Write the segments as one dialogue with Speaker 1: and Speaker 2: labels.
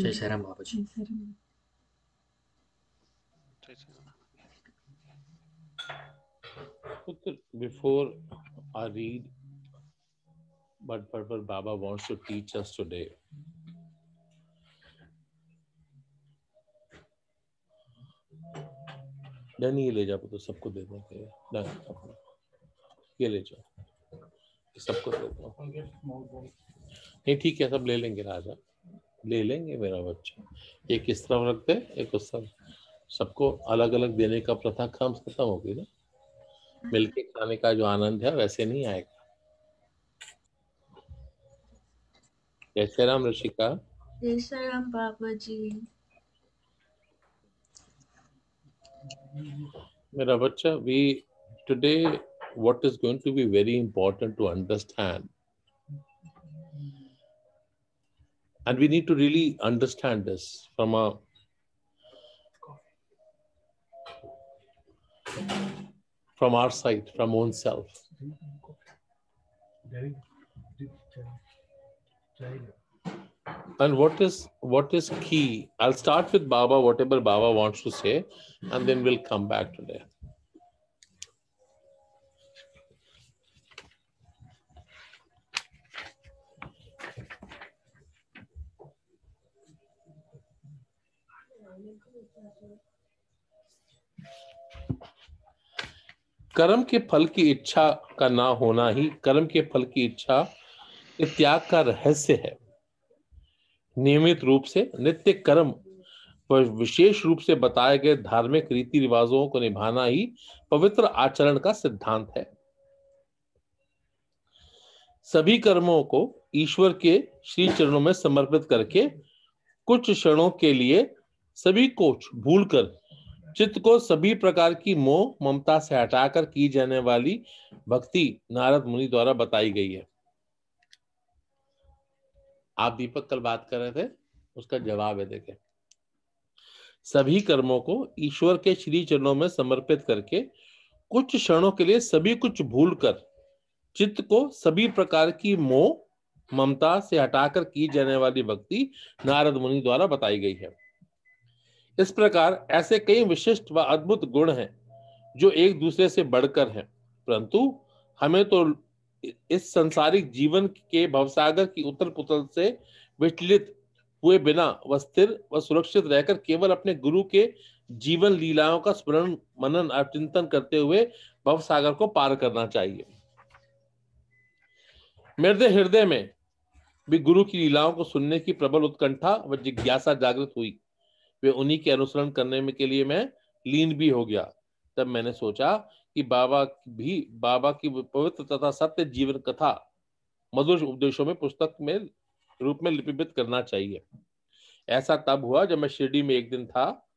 Speaker 1: जय श्री राम बाबा ji
Speaker 2: Before I read what what Baba wants to teach us today, done ये ले जाओ तो सबको दे दो डन ये ले जाओ। सबको दे दो नहीं ठीक है सब ले लेंगे राजा। ले लेंगे मेरा बच्चा। एक इस तरफ़ रखते एक उस तरफ़ सबको अलग अलग देने का प्रथा काम खत्म होगी ना। मिलके खाने का जो आनंद है वैसे नहीं आएगा। जय श्री राम ऋषिका।
Speaker 3: जय श्री राम बाबा जी।
Speaker 2: मेरा बच्चा we today what is going to be very important to understand and we need to really understand this from a from our side from own self. And what is what is key? I'll start with baba whatever baba wants to say and then we'll come back today कर्म के फल की इच्छा का ना होना ही कर्म के फल की इच्छा के त्याग का रहस्य है। नियमित रूप से नित्य कर्म व विशेष रूप से बताए गए धार्मिक रीति रिवाजों को निभाना ही पवित्र आचरण का सिद्धांत है। सभी कर्मों को ईश्वर के श्री चरणों में समर्पित करके कुछ क्षणों के लिए सभी को भूलकर चित्त को सभी प्रकार की मोह, ममता से हटाकर की जाने वाली भक्ति नारद मुनि द्वारा बताई गई है। आप दीपक कल बात कर रहे थे, उसका जवाब है, देखे। सभी कर्मों को ईश्वर के श्री चरणों में समर्पित करके कुछ क्षणों के लिए सभी कुछ भूलकर चित्त को सभी प्रकार की मोह, ममता से हटाकर की जाने वाली भक्ति नारद मुनि द्वारा बताई गई है। इस प्रकार ऐसे कई विशिष्ट व अद्भुत गुण हैं जो एक दूसरे से बढ़कर हैं। परंतु हमें तो इस संसारिक जीवन के भवसागर की उतल पुतल से विचलित हुए बिना व स्थिर व सुरक्षित रहकर केवल अपने गुरु के जीवन लीलाओं का स्मरण, मनन, और चिंतन करते हुए भवसागर को पार करना चाहिए। मेरे हृदय में भी गुरु की लीलाओं को सुनने की प्रबल उत्कंठा व जिज्ञासा जागृत हुई। वे उन्हीं के अनुसरण करने में के लिए मैं लीन भी हो गया। तब मैंने सोचा कि बाबा भी, बाबा की पवित्र तथा सत्य जीवन कथा मधुर उपदेशों में, पुस्तक में रूप में लिपिबद्ध करना चाहिए। ऐसा तब हुआ जब मैं शिरडी में एक दिन था।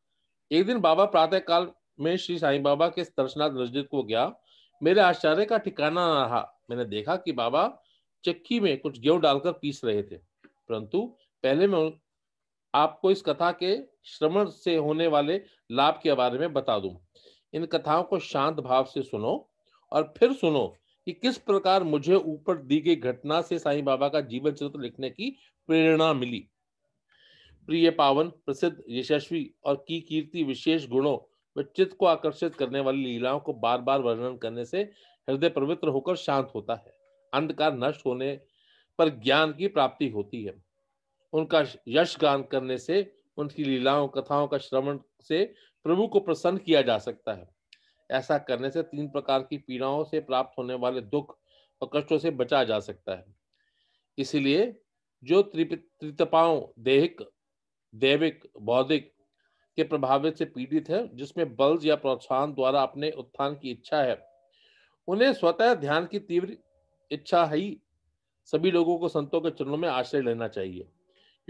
Speaker 2: एक दिन बाबा प्रातः काल में श्री साईं बाबा के दर्शनाथ मस्जिद को गया। मेरे आश्चर्य का ठिकाना न रहा। मैंने देखा कि बाबा चक्की में कुछ गेहूँ डालकर पीस रहे थे। परंतु पहले मैं आपको इस कथा के श्रवण से होने वाले लाभ के बारे में बता दूँ। इन कथाओं को शांत भाव से सुनो और फिर सुनो कि किस प्रकार मुझे ऊपर दी गई घटना से साईं बाबा का जीवन चरित्र लिखने की प्रेरणा मिली। प्रिय पावन, प्रसिद्ध, यशस्वी और की कीर्ति विशेष गुणों व चित्त को आकर्षित करने वाली लीलाओं को बार बार वर्णन करने से हृदय पवित्र होकर शांत होता है। अंधकार नष्ट होने पर ज्ञान की प्राप्ति होती है। उनका यश गान करने से, उनकी लीलाओं, कथाओं का श्रवण से प्रभु को प्रसन्न किया जा सकता है। ऐसा करने से तीन प्रकार की पीड़ाओं से प्राप्त होने वाले दुख और कष्टों से बचा जा सकता है। इसलिए जो त्रितपाओं, देहिक, दैविक, बौद्धिक के प्रभावित से पीड़ित है, जिसमें बल या प्रोत्साहन द्वारा अपने उत्थान की इच्छा है, उन्हें स्वतः ध्यान की तीव्र इच्छा ही सभी लोगों को संतों के चरणों में आश्रय लेना चाहिए।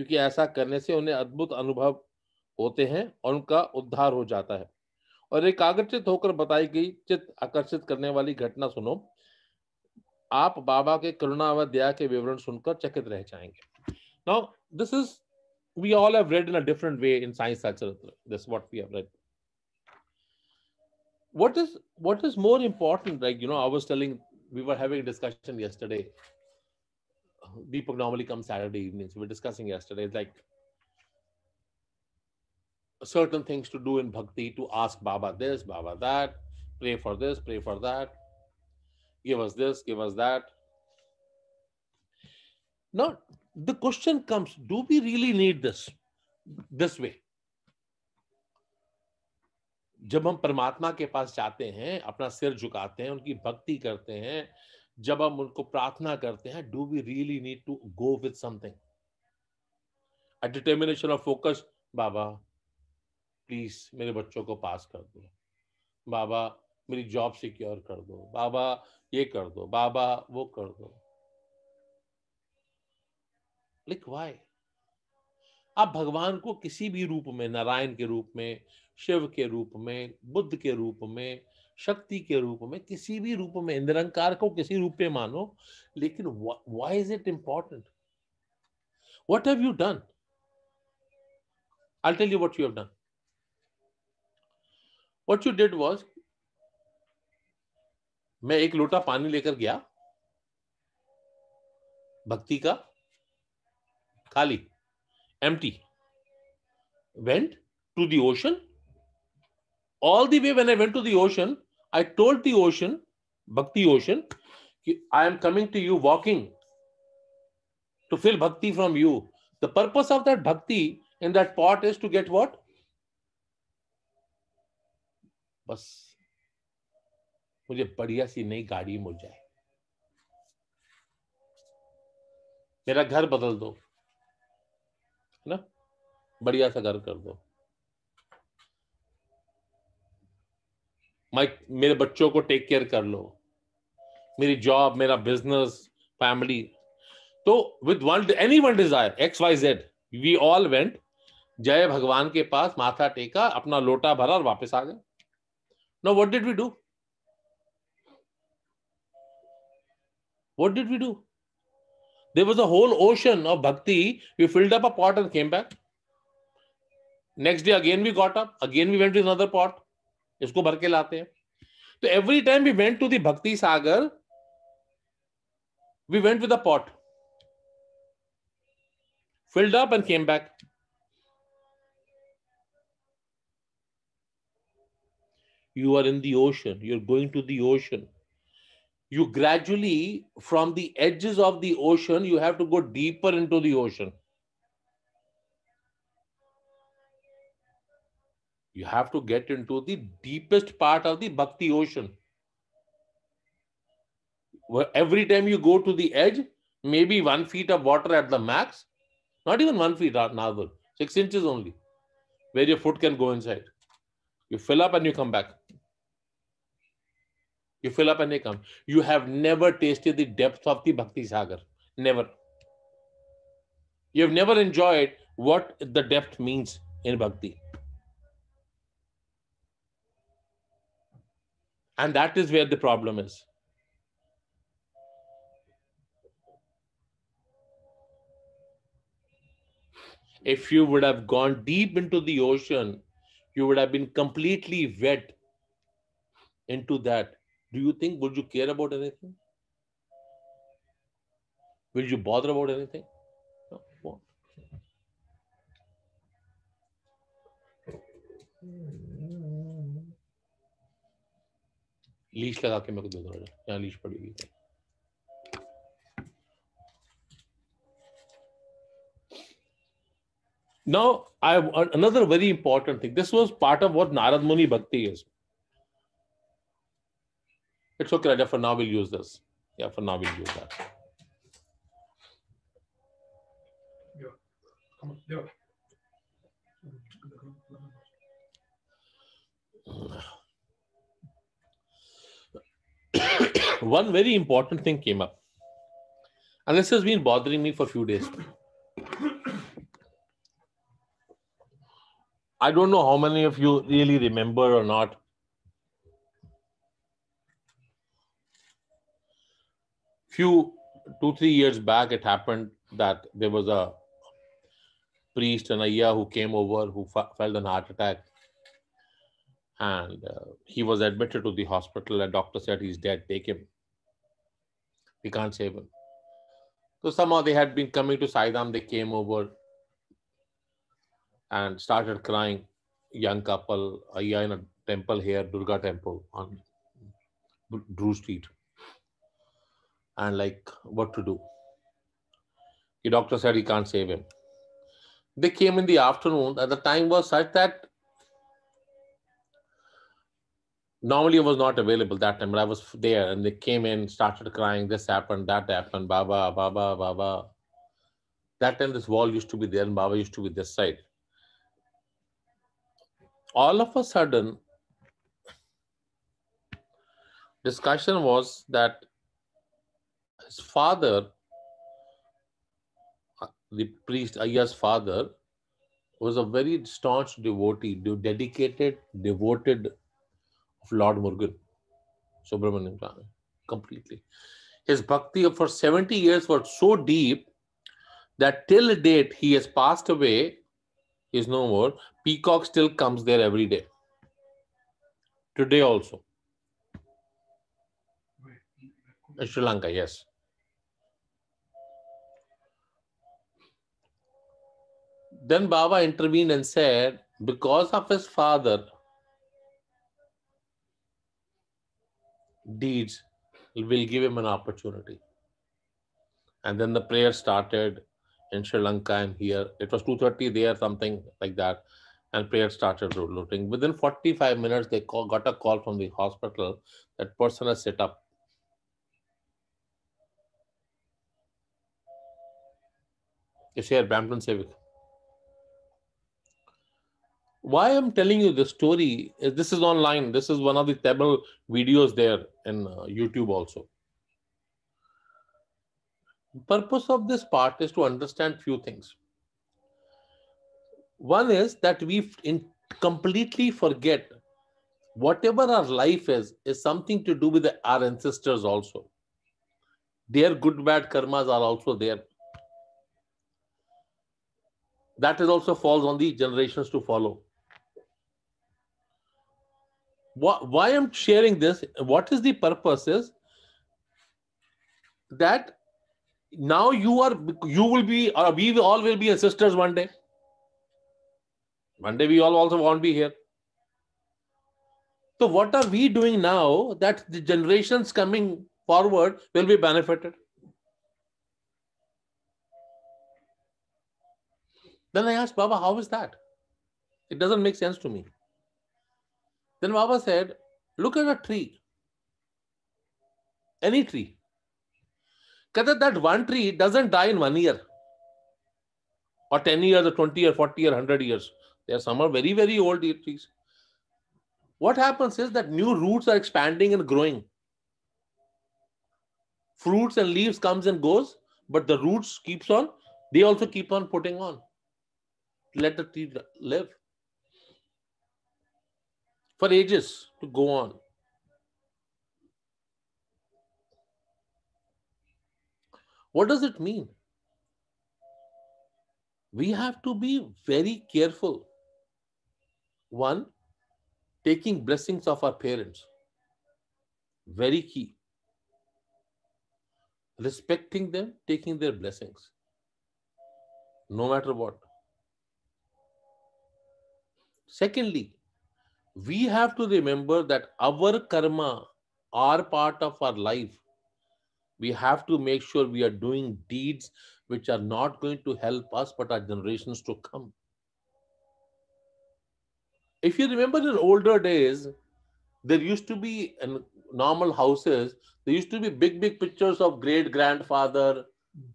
Speaker 2: क्योंकि ऐसा करने से उन्हें अद्भुत अनुभव होते हैं और उनका उद्धार हो जाता है। और एक एकाग्रचित होकर बताई गई चित्त आकर्षित करने वाली घटना सुनो। आप बाबा के करुणा व दया के विवरण सुनकर चकित रह जाएँगे। Now this is we all have read in a different way in science this what we have read what is what is more important, like, you know, i was telling, we were having a discussion Deepak normally comes Saturday evenings. We were discussing yesterday. It's like certain things to do in bhakti to ask Baba this, Baba that, pray for this, pray for that, give us this, give us that. Now, the question comes do we really need this this way? जब हम परमात्मा के पास जाते हैं अपना सिर झुकाते हैं उनकी भक्ति करते हैं जब हम उनको प्रार्थना करते हैं do we really need to go with something a determination of focus Baba please मेरे बच्चों को पास कर दो। बाबा, मेरी जॉब सिक्योर कर दो। बाबा, ये कर दो। बाबा, वो कर दो। लिख वाई आप भगवान को किसी भी रूप में, नारायण के रूप में, शिव के रूप में, बुद्ध के रूप में शक्ति के रूप में किसी भी रूप में निरंकार को किसी रूप में मानो लेकिन why is it important what have you done I'll tell you what you have done What you did was, मैं एक लोटा पानी लेकर गया भक्ति का खाली empty went to the ocean all the way when i went to the ocean i told the ocean bhakti ocean i am coming to you walking to fill bhakti from you the purpose of that bhakti in that pot is to get what? बस मुझे बढ़िया सी नई गाड़ी मिल जाए मेरा घर बदल दो है ना बढ़िया सा घर कर दो माइक मेरे बच्चों को टेक केयर कर लो। मेरी जॉब मेरा बिज़नेस फैमिली तो with one any one desire X Y Z we all went जय भगवान के पास माथा टेका, अपना लोटा भरा और वापस आ गए। No what did we do what did we do there was a whole ocean of भक्ति we filled up a pot and came back next day again we got up again we went to another pot इसको भर के लाते हैं। तो every time we went to दक्ति Sagar we went with a pot filled up and came back you are in the you are going to the you gradually from the edges of the ocean you have to go deeper into the you have to get into the deepest part of the bhakti ocean where every time you go to the edge maybe one feet of water at the max not even one feet uh, narval six inches only where your foot can go inside you fill up and you come back you fill up and they come. You have never tasted the depth of the Bhakti Sagar. Never. You have never enjoyed what the depth means in Bhakti. And that is where the problem is. If you would have gone deep into the ocean, you would have been completely wet into that. Do you think would you care about anything? Will you bother about anything leash लगा के मेरे को दे दो यहाँ leash पड़ी हुई Now, I another very important thing. This was part of what Narad Muni Bhakti is. It's okay, Raja. For now, we'll use this. Yeah, for now, we'll use that. One very important thing came up, and this has been bothering me for a few days. I don't know how many of you really remember or not. Few two three years back it happened that there was a priest and ayya who came over who felt an heart attack and uh, he was admitted to the hospital and doctor said he's dead take him we can't save him so somehow they had been coming to Saidham. They came over and started crying. young couple, uh, yeah, in a temple here, Durga temple on Drew Street. And like, what to do? The doctor said he can't save him. They came in the afternoon, At the time was such that normally was not available that time, but I was there, and they came in, started crying. This happened, that happened, Baba, Baba, Baba. That time, this wall used to be there, and Baba used to be this side. All of a sudden, discussion was that his father, the priest Aya's father, was a very staunch devotee, dedicated, devoted of Lord Murugan, Subramanian Swami, completely. His bhakti for 70 years was so deep that till date he has passed away, he is no more. Peacock still comes there every day. Today also. In Sri Lanka, yes. Then Baba intervened and said, because of his father, deeds will give him an opportunity. And then the prayer started in Sri Lanka and here. It was 2.30 there, something like that. And prayer started looting. Within 45 minutes, they call, got a call from the hospital that person has sit up. It's here, Brampton Civic why I'm telling you this story is this is online. This is one of the Tamil videos there in uh, YouTube also. Purpose of this part is to understand few things. One is that we completely forget whatever our life is is something to do with the, our ancestors also. Their good bad karmas are also there. That is also falls on the generations to follow why I'm sharing this, what is the purpose is that now you are, you will be, or we all will be sisters one day. One day we all also won't be here. So what are we doing now that the generations coming forward will be benefited? Then I asked Baba, how is that? It doesn't make sense to me. Then Baba said, look at a tree. Any tree. Because that one tree doesn't die in one year. Or 10 years, or 20 or 40 or 100 years. There are some are very, very old trees. What happens is that new roots are expanding and growing. Fruits and leaves comes and goes, but the roots keeps on, they also keep on putting on. Let the tree live for ages to go on. What does it mean? We have to be very careful. One, taking blessings of our parents. Very key. Respecting them, taking their blessings. No matter what. Secondly, we have to remember that our karma are part of our life. We have to make sure we are doing deeds which are not going to help us but our generations to come. If you remember in older days, there used to be in normal houses, there used to be big, big pictures of great grandfather,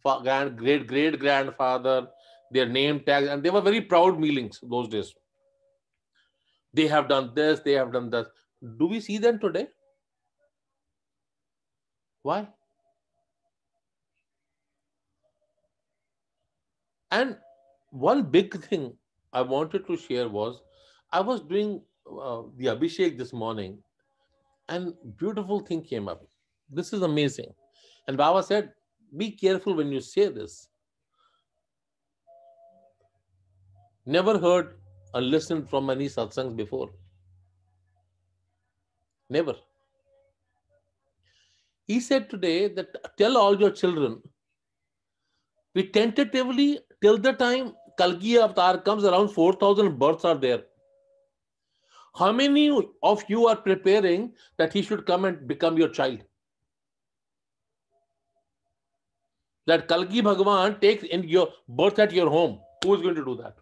Speaker 2: grand, great great grandfather, their name tags, and they were very proud meetings those days they have done this, they have done that. Do we see them today? Why? And one big thing I wanted to share was I was doing uh, the Abhishek this morning and beautiful thing came up. This is amazing. And Baba said, be careful when you say this. Never heard and listened from many satsangs before. Never. He said today that tell all your children, we tentatively, till the time Kalki Avatar comes, around 4,000 births are there. How many of you are preparing that he should come and become your child? That Kalki Bhagwan takes in your birth at your home. Who is going to do that?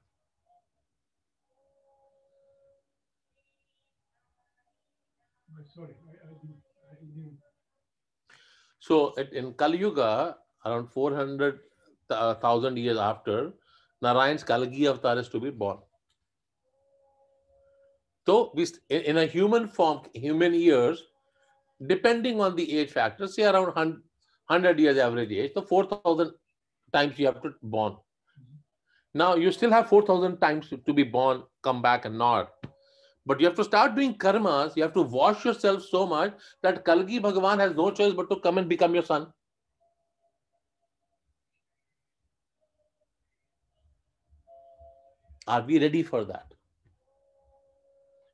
Speaker 1: Sorry, I, I, I didn't.
Speaker 2: So in Kali Yuga, around 400,000 years after, Narayan's Kalki avatar is to be born. So we, in a human form, human years, depending on the age factor, say around 100 years average age, so 4,000 times you have to born. Mm-hmm. Now you still have 4,000 times to be born, come back and not. But you have to start doing karmas. You have to wash yourself so much that Kalki Bhagavan has no choice but to come and become your son. Are we ready for that?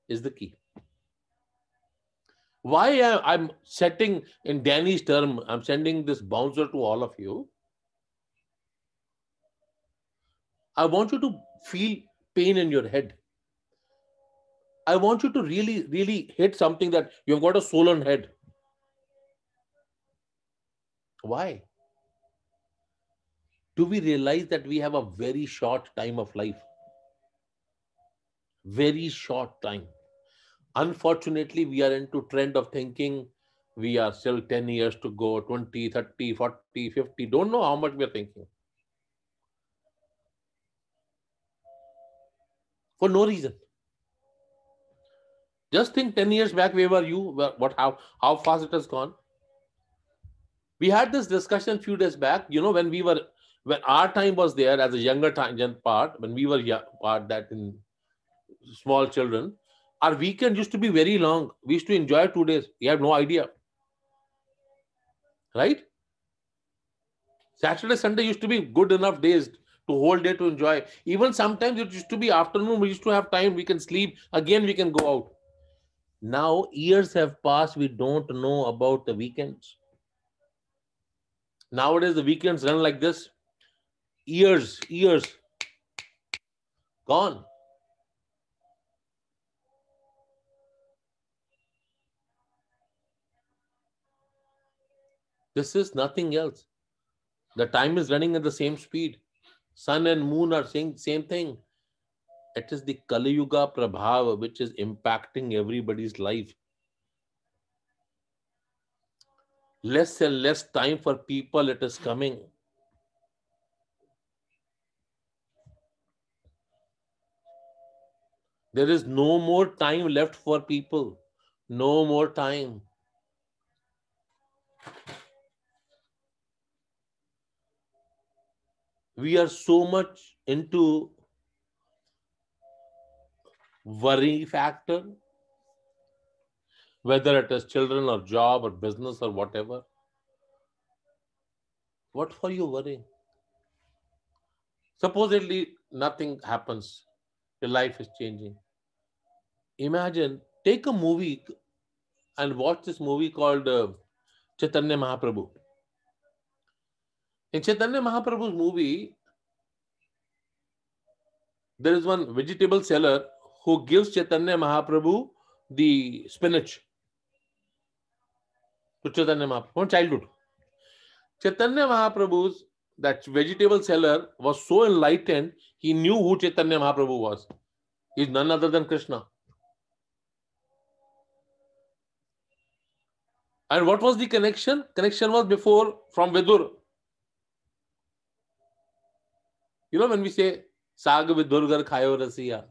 Speaker 2: Is the key. Why I'm setting in Danny's term, I'm sending this bouncer to all of you. I want you to feel pain in your head. I want you to really, really hit something that you've got a swollen head. Why? Do we realize that we have a very short time of life? Very short time. Unfortunately, we are into trend of thinking we are still 10 years to go, 20, 30, 40, 50. Don't know how much we are thinking. For no reason. Just think 10 years back, where were you? What, how, how fast it has gone? We had this discussion a few days back, you know, when we were, when our time was there as a younger time part, when we were part that in small children, our weekend used to be very long. We used to enjoy two days. We have no idea. Right? Saturday, Sunday used to be good enough days to whole day to enjoy. Even sometimes it used to be afternoon. We used to have time. We can sleep. Again, we can go out. Now years have passed. We don't know about the weekends. Nowadays, the weekends run like this. Years, years. Gone. This is nothing else. The time is running at the same speed. Sun and moon are saying same thing. It is the Kali Yuga Prabhava which is impacting everybody's life. Less and less time for people, it is coming. There is no more time left for people. No more time. we are so much into worry factor whether it is children or job or business or whatever. What for you worrying? Supposedly nothing happens. Your life is changing. Imagine take a movie and watch this movie called uh, chaitanya mahaprabhu. In Chaitanya Mahaprabhu's movie, there is one vegetable seller who gives Chaitanya Mahaprabhu the spinach to Chaitanya Mahaprabhu from childhood. Chaitanya Mahaprabhu's that vegetable seller was so enlightened, he knew who Chaitanya Mahaprabhu was. He's none other than Krishna. And what was the connection? Connection was before from Vidur. You know, when we say Sag with Durgar Khayo Rasiya,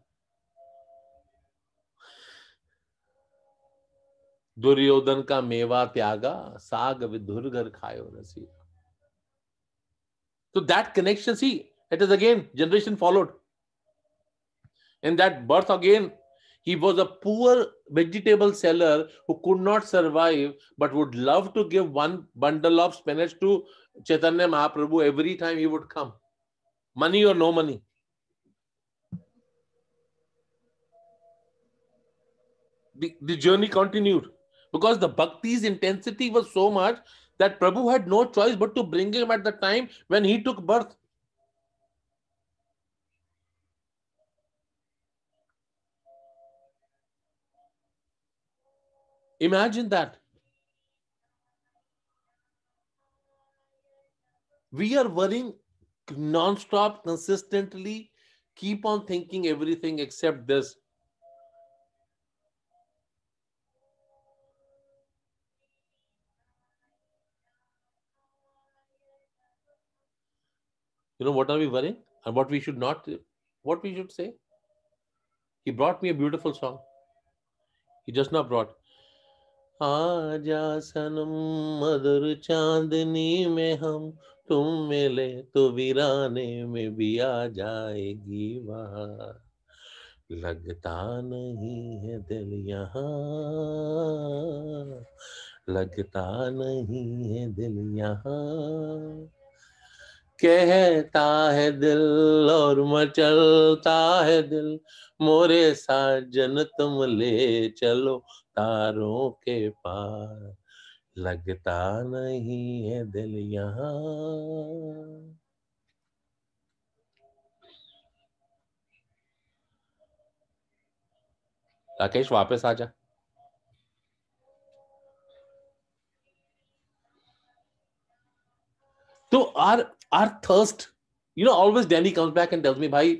Speaker 2: Duryodhan का मेवा त्यागा साग विधुरगर खायो रसी so that connection see it is again generation followed in that birth again he was a poor vegetable seller who could not survive but would love to give one bundle of spinach to chaitanya mahaprabhu every time he would come money or no money. The, the journey continued because the bhakti's intensity was so much that Prabhu had no choice but to bring him at the time when he took birth. Imagine that. We are worrying non-stop, consistently, keep on thinking everything except this. You know what are we worrying? And what we should not, what we should say? He brought me a beautiful song. He just not brought. आजा सनम मधुर चांदनी में हम तुम मिले तो वीराने में भी आ जाएगी बाहर लगता नहीं है दिल यहाँ लगता नहीं है दिल यहाँ कहता है दिल और मचलता है दिल, मोरे साजन तुम ले चलो तारों के पार। लगता नहीं है दिल यहाँ। राकेश, वापस आ जा। तो our our thirst. You know always daily comes back and tells me भाई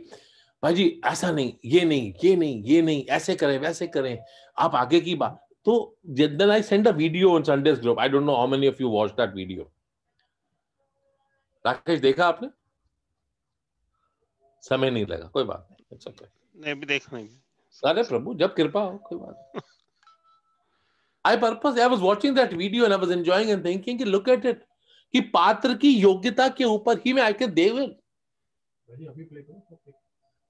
Speaker 2: भाई जी ऐसा नहीं ये नहीं ये नहीं ये नहीं ऐसे करें वैसे करें आप आगे की बात तो then I send a video on Sunday group I don't know how many of you watch that video Rakesh देखा आपने? समय नहीं लगा कोई बात नहीं इट्स ओके
Speaker 4: नहीं भी देख लेंगे।
Speaker 2: अरे प्रभु जब कृपा हो कोई बात I purpose I was watching that video and I was enjoying and thinking कि लुक एट इट कि पात्र की योग्यता के ऊपर ही मैं आई कैन
Speaker 1: प्ले करो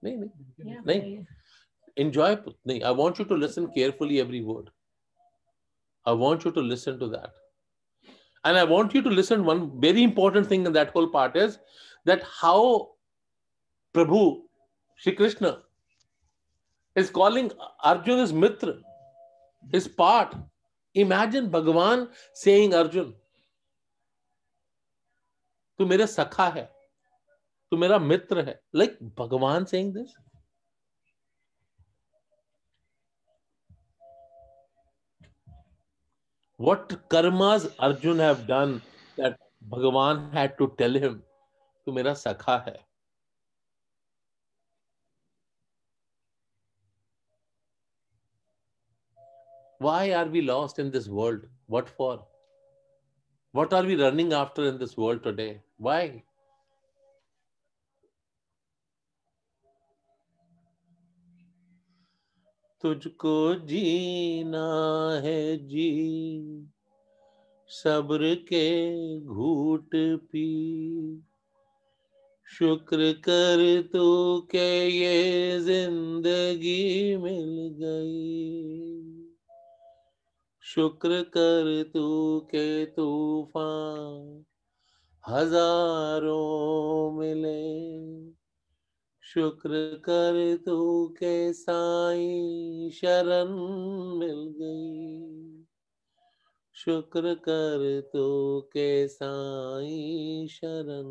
Speaker 2: नहीं नहीं नहीं। enjoy नहीं i want you to listen carefully every word i want you to listen to that and i want you to listen one very important thing in that whole part is that how prabhu shri krishna is calling arjun his mitra his part imagine bhagwan saying arjun तू मेरे सखा है तू मेरा मित्र है। Like like, भगवान saying this what karmas Arjun have done that भगवान है टू टेल हिम तू मेरा सखा है. Why are we lost in this world what for What are we running after in this world today? Why? तुझको जीना है जी सब्र के घूट पी शुक्र कर तू के ये ज़िंदगी मिल गई शुक्र कर तू के तूफ़ान हज़ारों मिले। शुक्र कर तू के साईं शरण मिल गई। शुक्र कर तू के साई शरण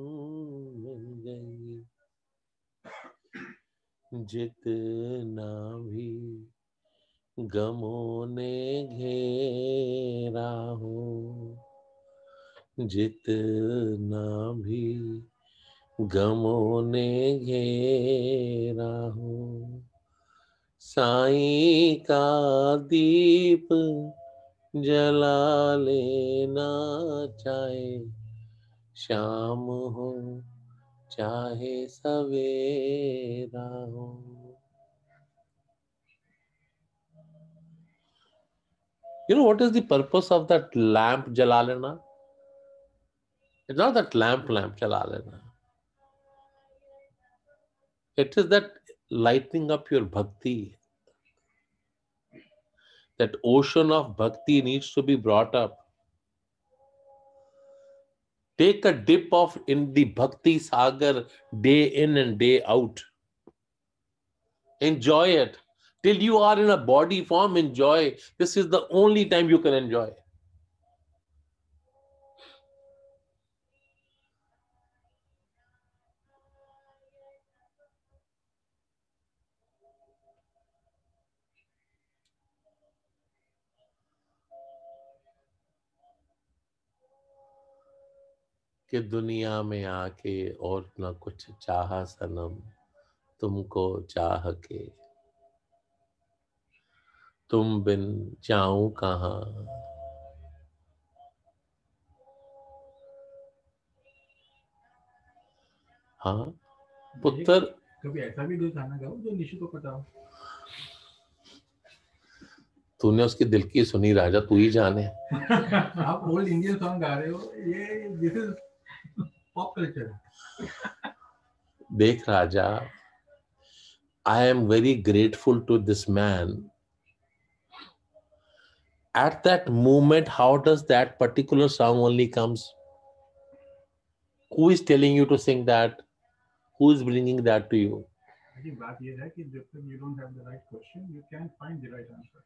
Speaker 2: मिल गई। जितना भी गमों ने घेरा हो, जितना भी गमों ने घेरा हो। साई का दीप जला लेना चाहे, शाम हो चाहे सवेरा हो। You know what is the purpose of that lamp jala lena? It's not that lamp lamp jala lena. It is that lighting up your bhakti. That ocean of bhakti needs to be brought up. Take a dip of in the bhakti sagar day in and day out. Enjoy it. till you are in a body form enjoy this is the only time you can enjoy कि दुनिया में आके और न कुछ चाह सनम तुमको चाह के तुम बिन जाऊँ कहा? हाँ पुत्र।
Speaker 1: कभी ऐसा भी दिल गाना गाओ जो निशु को पता हो
Speaker 2: तूने उसके दिल की सुनी राजा तू ही जाने।
Speaker 1: आप ओल्ड इंडियन सॉन्ग गा रहे हो ये दिस इज़ पॉप कल्चर
Speaker 2: देख राजा I am very grateful to this man at that moment how does that particular song only comes who is telling you to sing that who is bringing that to you
Speaker 1: जी बात ये है कि जब तक you don't have the right question you can find the right answer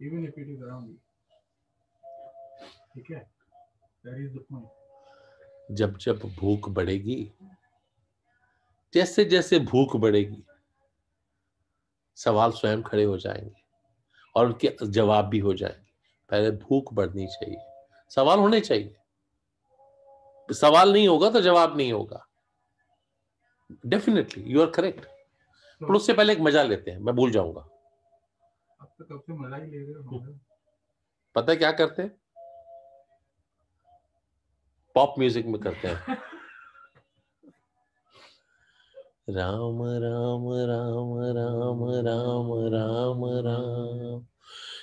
Speaker 1: even if it is around you ठीक है that is the point
Speaker 2: जब जब भूख बढ़ेगी जैसे जैसे भूख बढ़ेगी सवाल स्वयं खड़े हो जाएँगे और उनके जवाब भी हो जाएँगे पहले भूख बढ़नी चाहिए। सवाल होने चाहिए। सवाल नहीं होगा तो जवाब नहीं होगा। डेफिनेटली यू आर करेक्ट पर उससे पहले एक मज़ा लेते हैं मैं भूल जाऊँगा।
Speaker 1: अब तो कब से मज़ा ही ले रहे हो हम
Speaker 2: पता है क्या करते हैं? पॉप म्यूज़िक में करते हैं। Ram Ram Ram Ram Ram Ram Ram.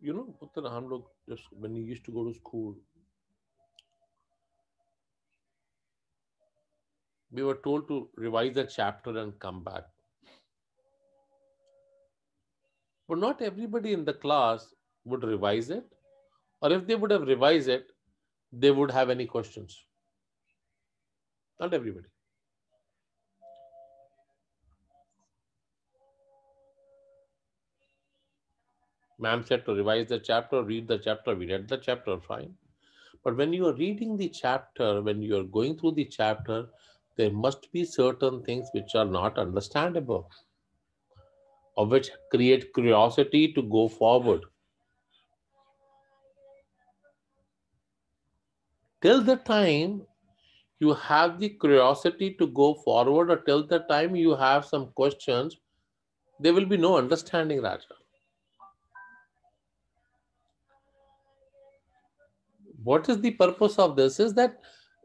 Speaker 2: you know, Uttar hum log just when he used to go to school, we were told to revise a chapter and come back. But not everybody in the class would revise it, or if they would have revised it, they would have any questions. Not everybody. Ma'am said to revise the chapter, read the chapter. We read the chapter, fine. But when you are reading the chapter, when you are going through the chapter, there must be certain things which are not understandable or which create curiosity to go forward. Till the time you have the curiosity to go forward, or till the time you have some questions, there will be no understanding, Raja. What is the purpose of this is that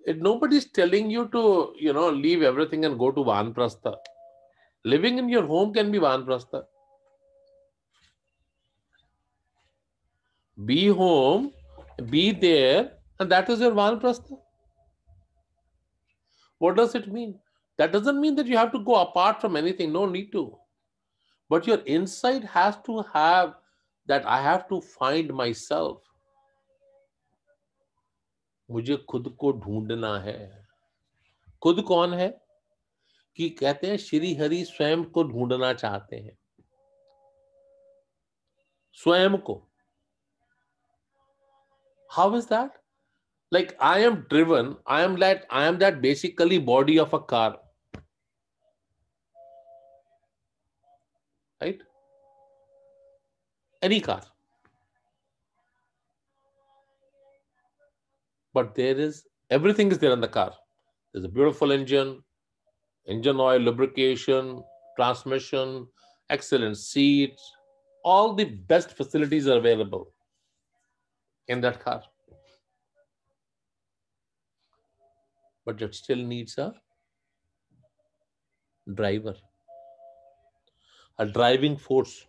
Speaker 2: it, nobody's telling you to you know leave everything and go to vanprastha. Living in your home can be vanprastha. Be home be there and that is your vanprastha. What does it mean? That doesn't mean that you have to go apart from anything. No need to. But your inside has to have that i have to find myself मुझे खुद को ढूंढना है। खुद कौन है? कि कहते हैं श्री हरि स्वयं को ढूंढना चाहते हैं। स्वयं को। How is that like I am driven I am that I am that basically body of a car right any car but there is everything is there in the car. There's a beautiful engine engine oil lubrication transmission excellent seats. All the best facilities are available in that car. But it still needs a driver a driving force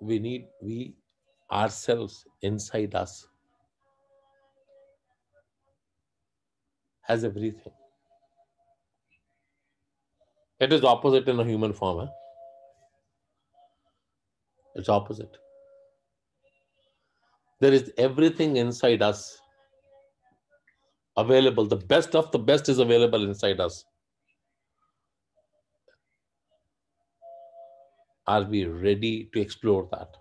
Speaker 2: we need we ourselves inside us has everything. It is opposite in a human form eh? it's opposite. There is everything inside us available. The best of the best is available inside us are we ready to explore that?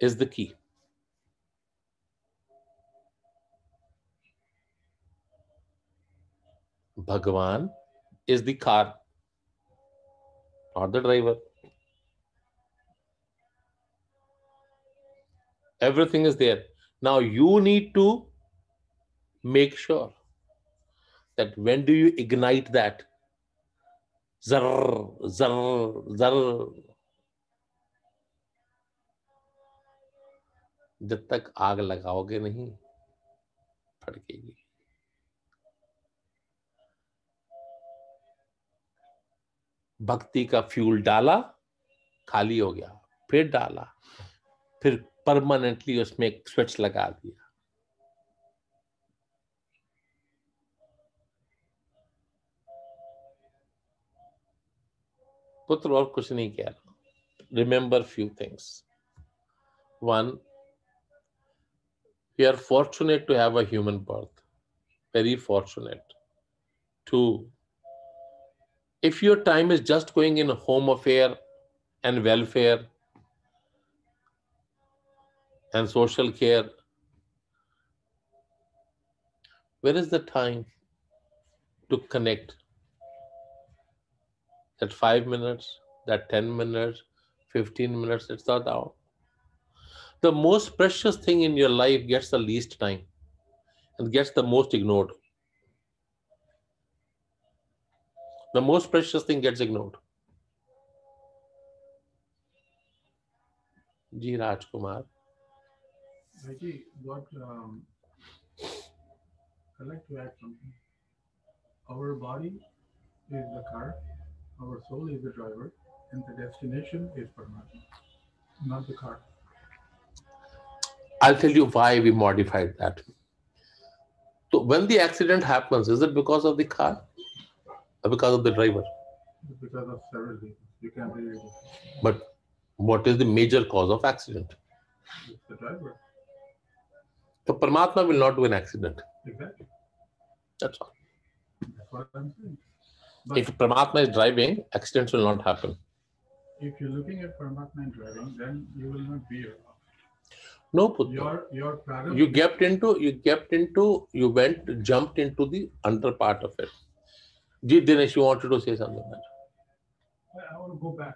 Speaker 2: Is the key. Bhagavan is the car, not the driver. Everything is there. Now you need to make sure that when do you ignite that? Zar, zar, zar. जब तक आग लगाओगे नहीं फड़केगी भक्ति का fuel डाला खाली हो गया फिर डाला फिर परमानेंटली उसमें एक स्विच लगा दिया पुत्र और कुछ नहीं कह रहा remember few things one we are fortunate to have a human birth very fortunate two if your time is just going in home affair and welfare and social care where is the time to connect that five minutes, that 10 minutes, 15 minutes, it's not out. The most precious thing in your life gets the least time and gets the most ignored. The most precious thing gets ignored. Ji Rajkumar.
Speaker 1: Raji, what um, I'd like to add something. Our body is the car, our soul is the driver, and the destination is Paramatma, not the car.
Speaker 2: I'll tell you why we modified that. So when the accident happens, is it because of the car or because of the driver?
Speaker 1: It's because of several reasons. You can't really
Speaker 2: But what is the major cause of accident?
Speaker 1: It's the driver.
Speaker 2: So Paramatma will not do an accident.
Speaker 1: Exactly.
Speaker 2: That's all.
Speaker 1: That's what I'm saying. But
Speaker 2: If Paramatma is driving, accidents will not happen.
Speaker 1: if you're looking at Paramatma and driving, then you will not be here.
Speaker 2: No, Putra.
Speaker 1: Your your parallel
Speaker 2: You kept into, you kept into, you went, jumped into the under part of it. Ji Dinesh, you wanted to say something. man.
Speaker 4: I, I want to go back.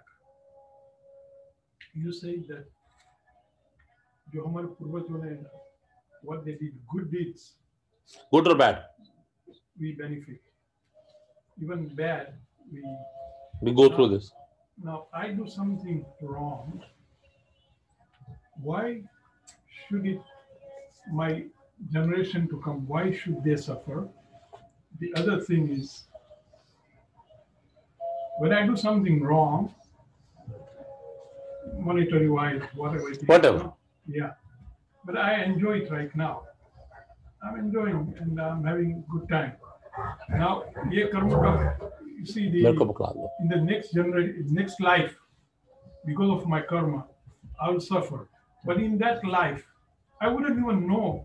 Speaker 4: You say that जो हमारे पूर्वजों ने what they did good deeds
Speaker 2: Good or bad?
Speaker 4: we benefit. Even bad, we
Speaker 2: We go through this.
Speaker 4: now I do something wrong. Why should it my generation to come? Why should they suffer? The other thing is when I do something wrong, monetary wise, whatever it is.
Speaker 2: Whatever.
Speaker 4: Yeah. But I enjoy it right now. I'm enjoying and I'm having good time. Now, ye karma ka- you see the
Speaker 2: मेरे को पकड़ा दो
Speaker 4: in the next generation, next life, because of my karma, I will suffer. But in that life, I wouldn't even know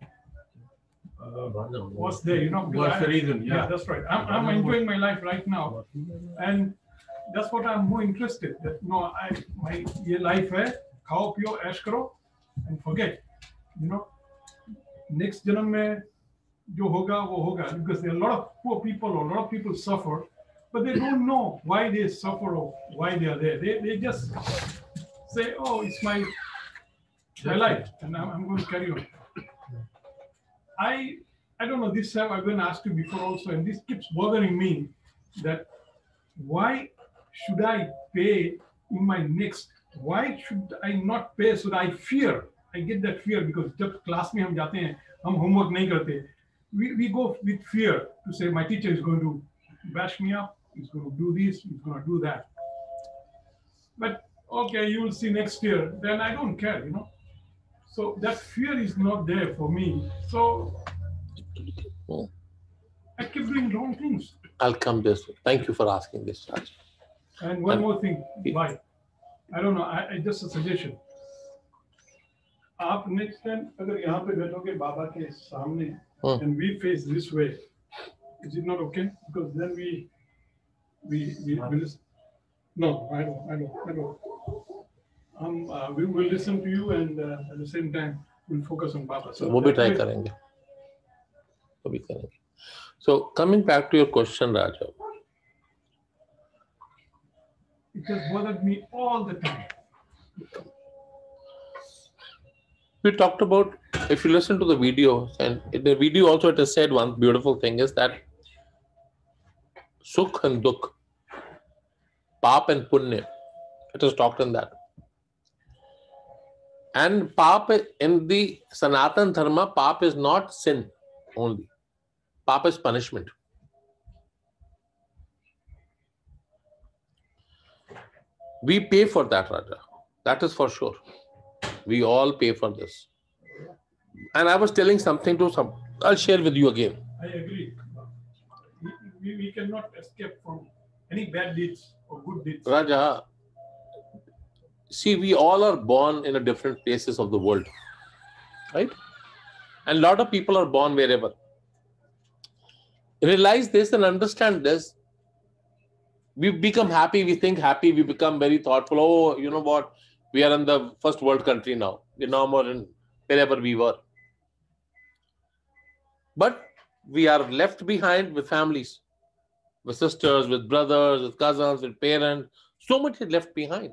Speaker 4: what's there, you know. because
Speaker 1: What's the
Speaker 4: I-
Speaker 1: reason?
Speaker 4: Yeah,
Speaker 1: Yeah.
Speaker 4: that's right. I'm, I'm enjoying my life right now. And that's what I'm more interested, that, no, I, my ये life है, खाओ पियो ऐश करो and forget, you know. Next जन्म में जो होगा वो होगा because there are a lot of poor people or a lot of people suffer but they don't know why they suffer or why they are there they, they just say oh it's my my life and I'm, I'm going to carry on I I don't know this time I've been asked you before also and this keeps bothering me that why should I pay in my next why should I not pay so that I fear I get that fear because जब class में हम जाते हैं हम homework नहीं करते we, we go with fear to say my teacher is going to bash me up, he's going to do this, he's going to do that. But okay, you will see next year, then I don't care, you know. So that fear is not there for me. So. I keep doing wrong things.
Speaker 2: I'll come this way. Thank you for asking this.
Speaker 4: And one
Speaker 2: And-
Speaker 4: more thing, why? I don't know, I, I just a suggestion. आप next time अगर यहाँ पे बैठोगे बाबा के सामने
Speaker 2: Hmm.
Speaker 4: and we face this way, is it not okay? Because then we, we, we, we listen. No, I don't, I don't, I don't. Um, uh, we will listen to you and uh, at the same time, we'll focus on Baba. So
Speaker 2: वो भी
Speaker 4: that
Speaker 2: try
Speaker 4: way-
Speaker 2: करेंगे वो भी करेंगे so coming back to your question raja
Speaker 4: It has bothered me all the time.
Speaker 2: we talked about if you listen to the video and the video also it is said one beautiful thing is that sukh and dukh pap and punya it is talked in that. And pap in the sanatan dharma pap is not sin only. Pap is punishment. We pay for that raja. That is for sure we all pay for this. And i was telling something to some i'll share with you again.
Speaker 4: I agree. We, we, cannot escape from any bad deeds or good deeds.
Speaker 2: raja see we all are born in a different places of the world right? And a lot of people are born wherever. Realize this and understand this. We become happy we think happy we become very thoughtful. Oh you know what we are in the first world country now. We're no more in wherever we were. But we are left behind with families with sisters with brothers with cousins with parents. So much is left behind.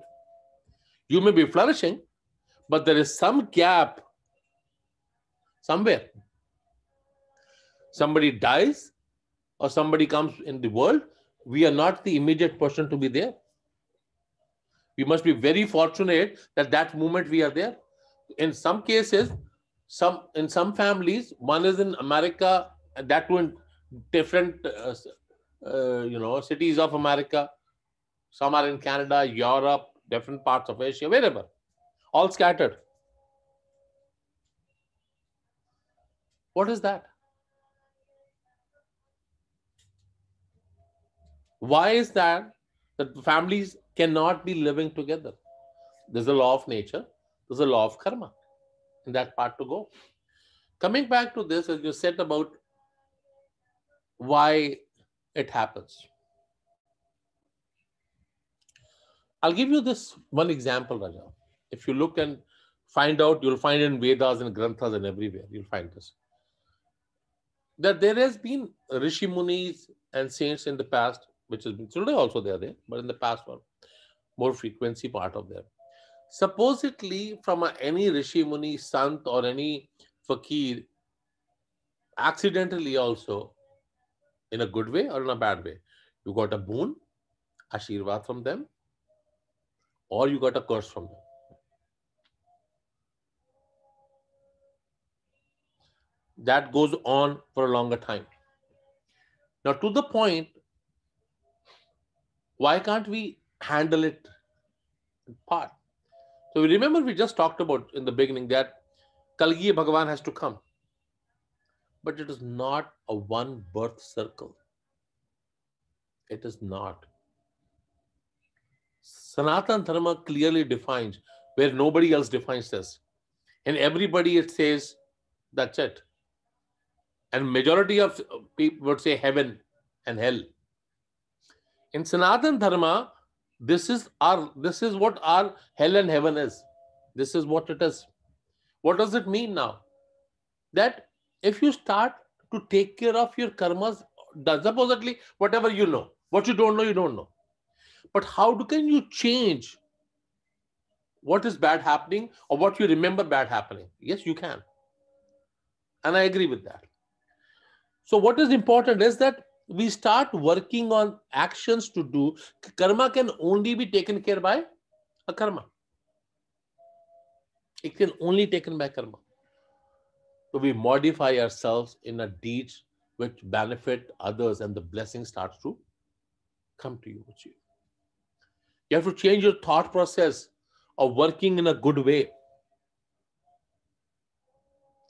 Speaker 2: You may be flourishing but there is some gap somewhere. Somebody dies or somebody comes in the world we are not the immediate person to be there we must be very fortunate that that moment we are there. In some cases some in some families one is in america that in different uh, uh, you know cities of america. Some are in canada europe different parts of asia wherever. All scattered. What is that? Why is that that families cannot be living together. There's a law of nature there's a law of karma in that part to go. Coming back to this as you said about why it happens. I'll give you this one example raja. If you look and find out you'll find in vedas and granthas and everywhere you'll find this. That there has been rishi munis and saints in the past which has been today also they are there but in the past one more frequency part of them supposedly from a, any rishi muni sant or any fakir accidentally also in a good way or in a bad way. You got a boon, Ashirvad from them, or you got a curse from them. That goes on for a longer time. Now, to the point, why can't we handle it in part? So, we remember we just talked about in the beginning that Kalki Bhagavan has to come, but it is not a one birth circle. It is not. Sanatan Dharma clearly defines where nobody else defines this. And everybody it says, that's it. And majority of people would say heaven and hell. In Sanatan Dharma, this is our this is what our hell and heaven is. This is what it is. What does it mean now? That if you start to take care of your karmas, supposedly whatever you know, what you don't know, you don't know. But how do, can you change what is bad happening or what you remember bad happening? Yes, you can. And I agree with that. So, what is important is that we start working on actions to do. Karma can only be taken care by a karma. It can only taken by karma. So we modify ourselves in a deed which benefit others, and the blessing starts to come to you. You have to change your thought process of working in a good way.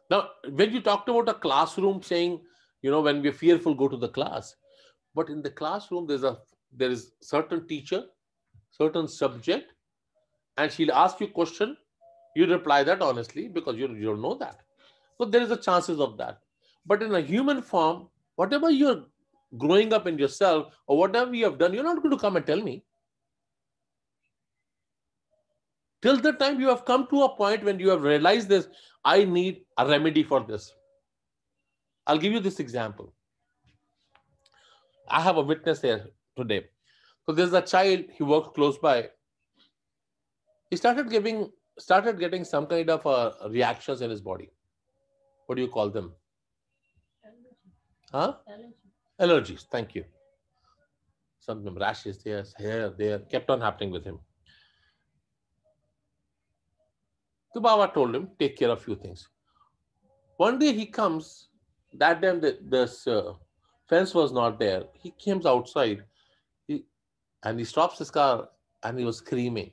Speaker 2: Now, when you talked about a classroom saying, you know, when we're fearful, go to the class. But in the classroom, there's a there is certain teacher, certain subject, and she'll ask you question. You reply that honestly because you, you don't know that. So there is a chances of that. But in a human form, whatever you're growing up in yourself or whatever you have done, you're not going to come and tell me. Till the time you have come to a point when you have realized this, I need a remedy for this. I'll give you this example. I have a witness here today. So there's a child, he worked close by. He started giving, started getting some kind of uh, reactions in his body. What do you call them? Huh? Allergies. Thank you. Some rashes there, hair there, kept on happening with him. So Baba told him, take care of few things. One day he comes, that time the, this uh, fence was not there. He comes outside he, and he stops his car and he was screaming.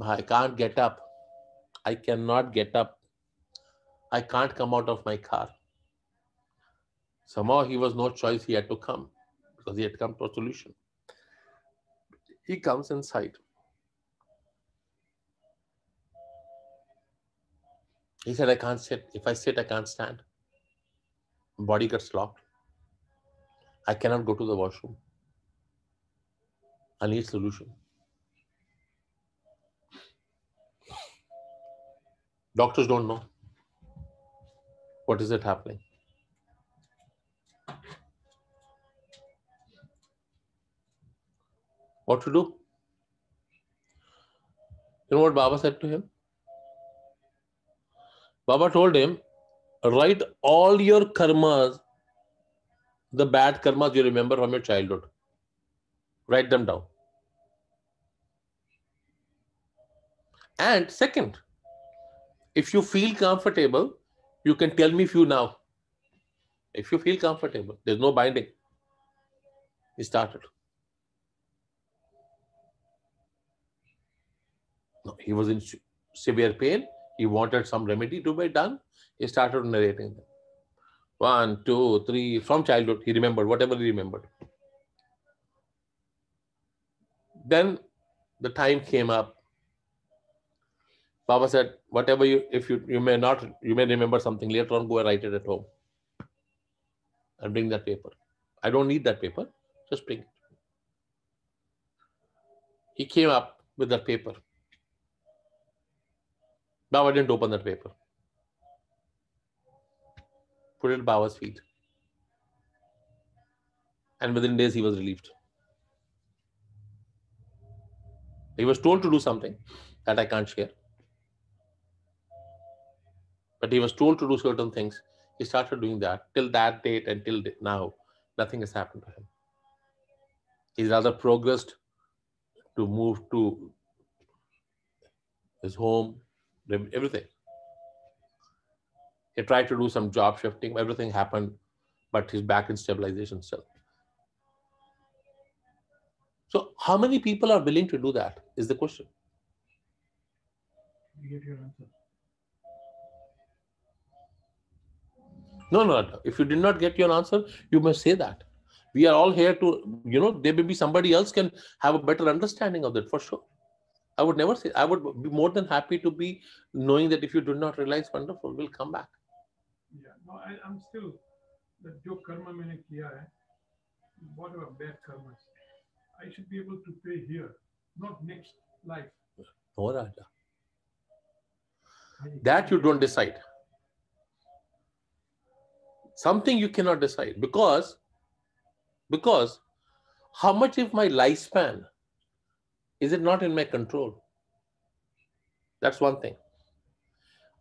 Speaker 2: I can't get up. I cannot get up. I can't come out of my car. Somehow he was no choice, he had to come because he had come to a solution. He comes inside. He said, I can't sit. If I sit, I can't stand. Body gets locked. I cannot go to the washroom. I need solution. Doctors don't know. What is it happening? What to do? You know what Baba said to him? Baba told him, write all your karmas, the bad karmas you remember from your childhood. Write them down. And second, if you feel comfortable, you can tell me few now. If you feel comfortable, there's no binding. He started. No, he was in severe pain. He wanted some remedy to be done. He started narrating them. One, two, three, from childhood, he remembered whatever he remembered. Then the time came up. Baba said, whatever you, if you, you may not, you may remember something later on, go and write it at home and bring that paper. I don't need that paper, just bring it. He came up with that paper. Baba didn't open that paper. Put it at Baba's feet. And within days, he was relieved. He was told to do something that I can't share. But he was told to do certain things. He started doing that. Till that date until now, nothing has happened to him. He's rather progressed to move to his home, everything. He tried to do some job shifting, everything happened, but he's back in stabilization still. So, how many people are willing to do that? Is the question.
Speaker 1: You get your answer.
Speaker 2: No, no, If you did not get your answer, you must say that. We are all here to, you know, there may be somebody else can have a better understanding of that for sure. I would never say, I would be more than happy to be knowing that if you do not realize, wonderful, we'll come back.
Speaker 4: Yeah, no, I, I'm still, the जो कर्म मैंने किया है, whatever bad karmas, I should be able to pay here, not next life.
Speaker 2: No, Raja. That you don't decide something you cannot decide because because how much of my lifespan is it not in my control that's one thing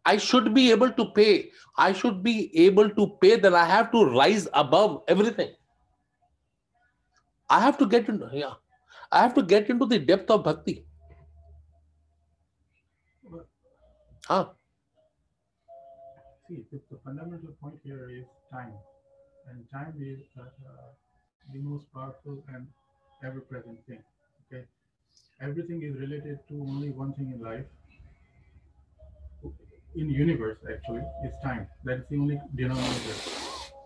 Speaker 2: i should be able to pay i should be able to pay that i have to rise above everything i have to get into yeah i have to get into the depth of bhakti
Speaker 1: huh see the, the fundamental point here is time. And time is uh, uh, the most powerful and ever present thing. Okay. Everything is related to only one thing in life. In universe, actually, it's time. That is the only denominator.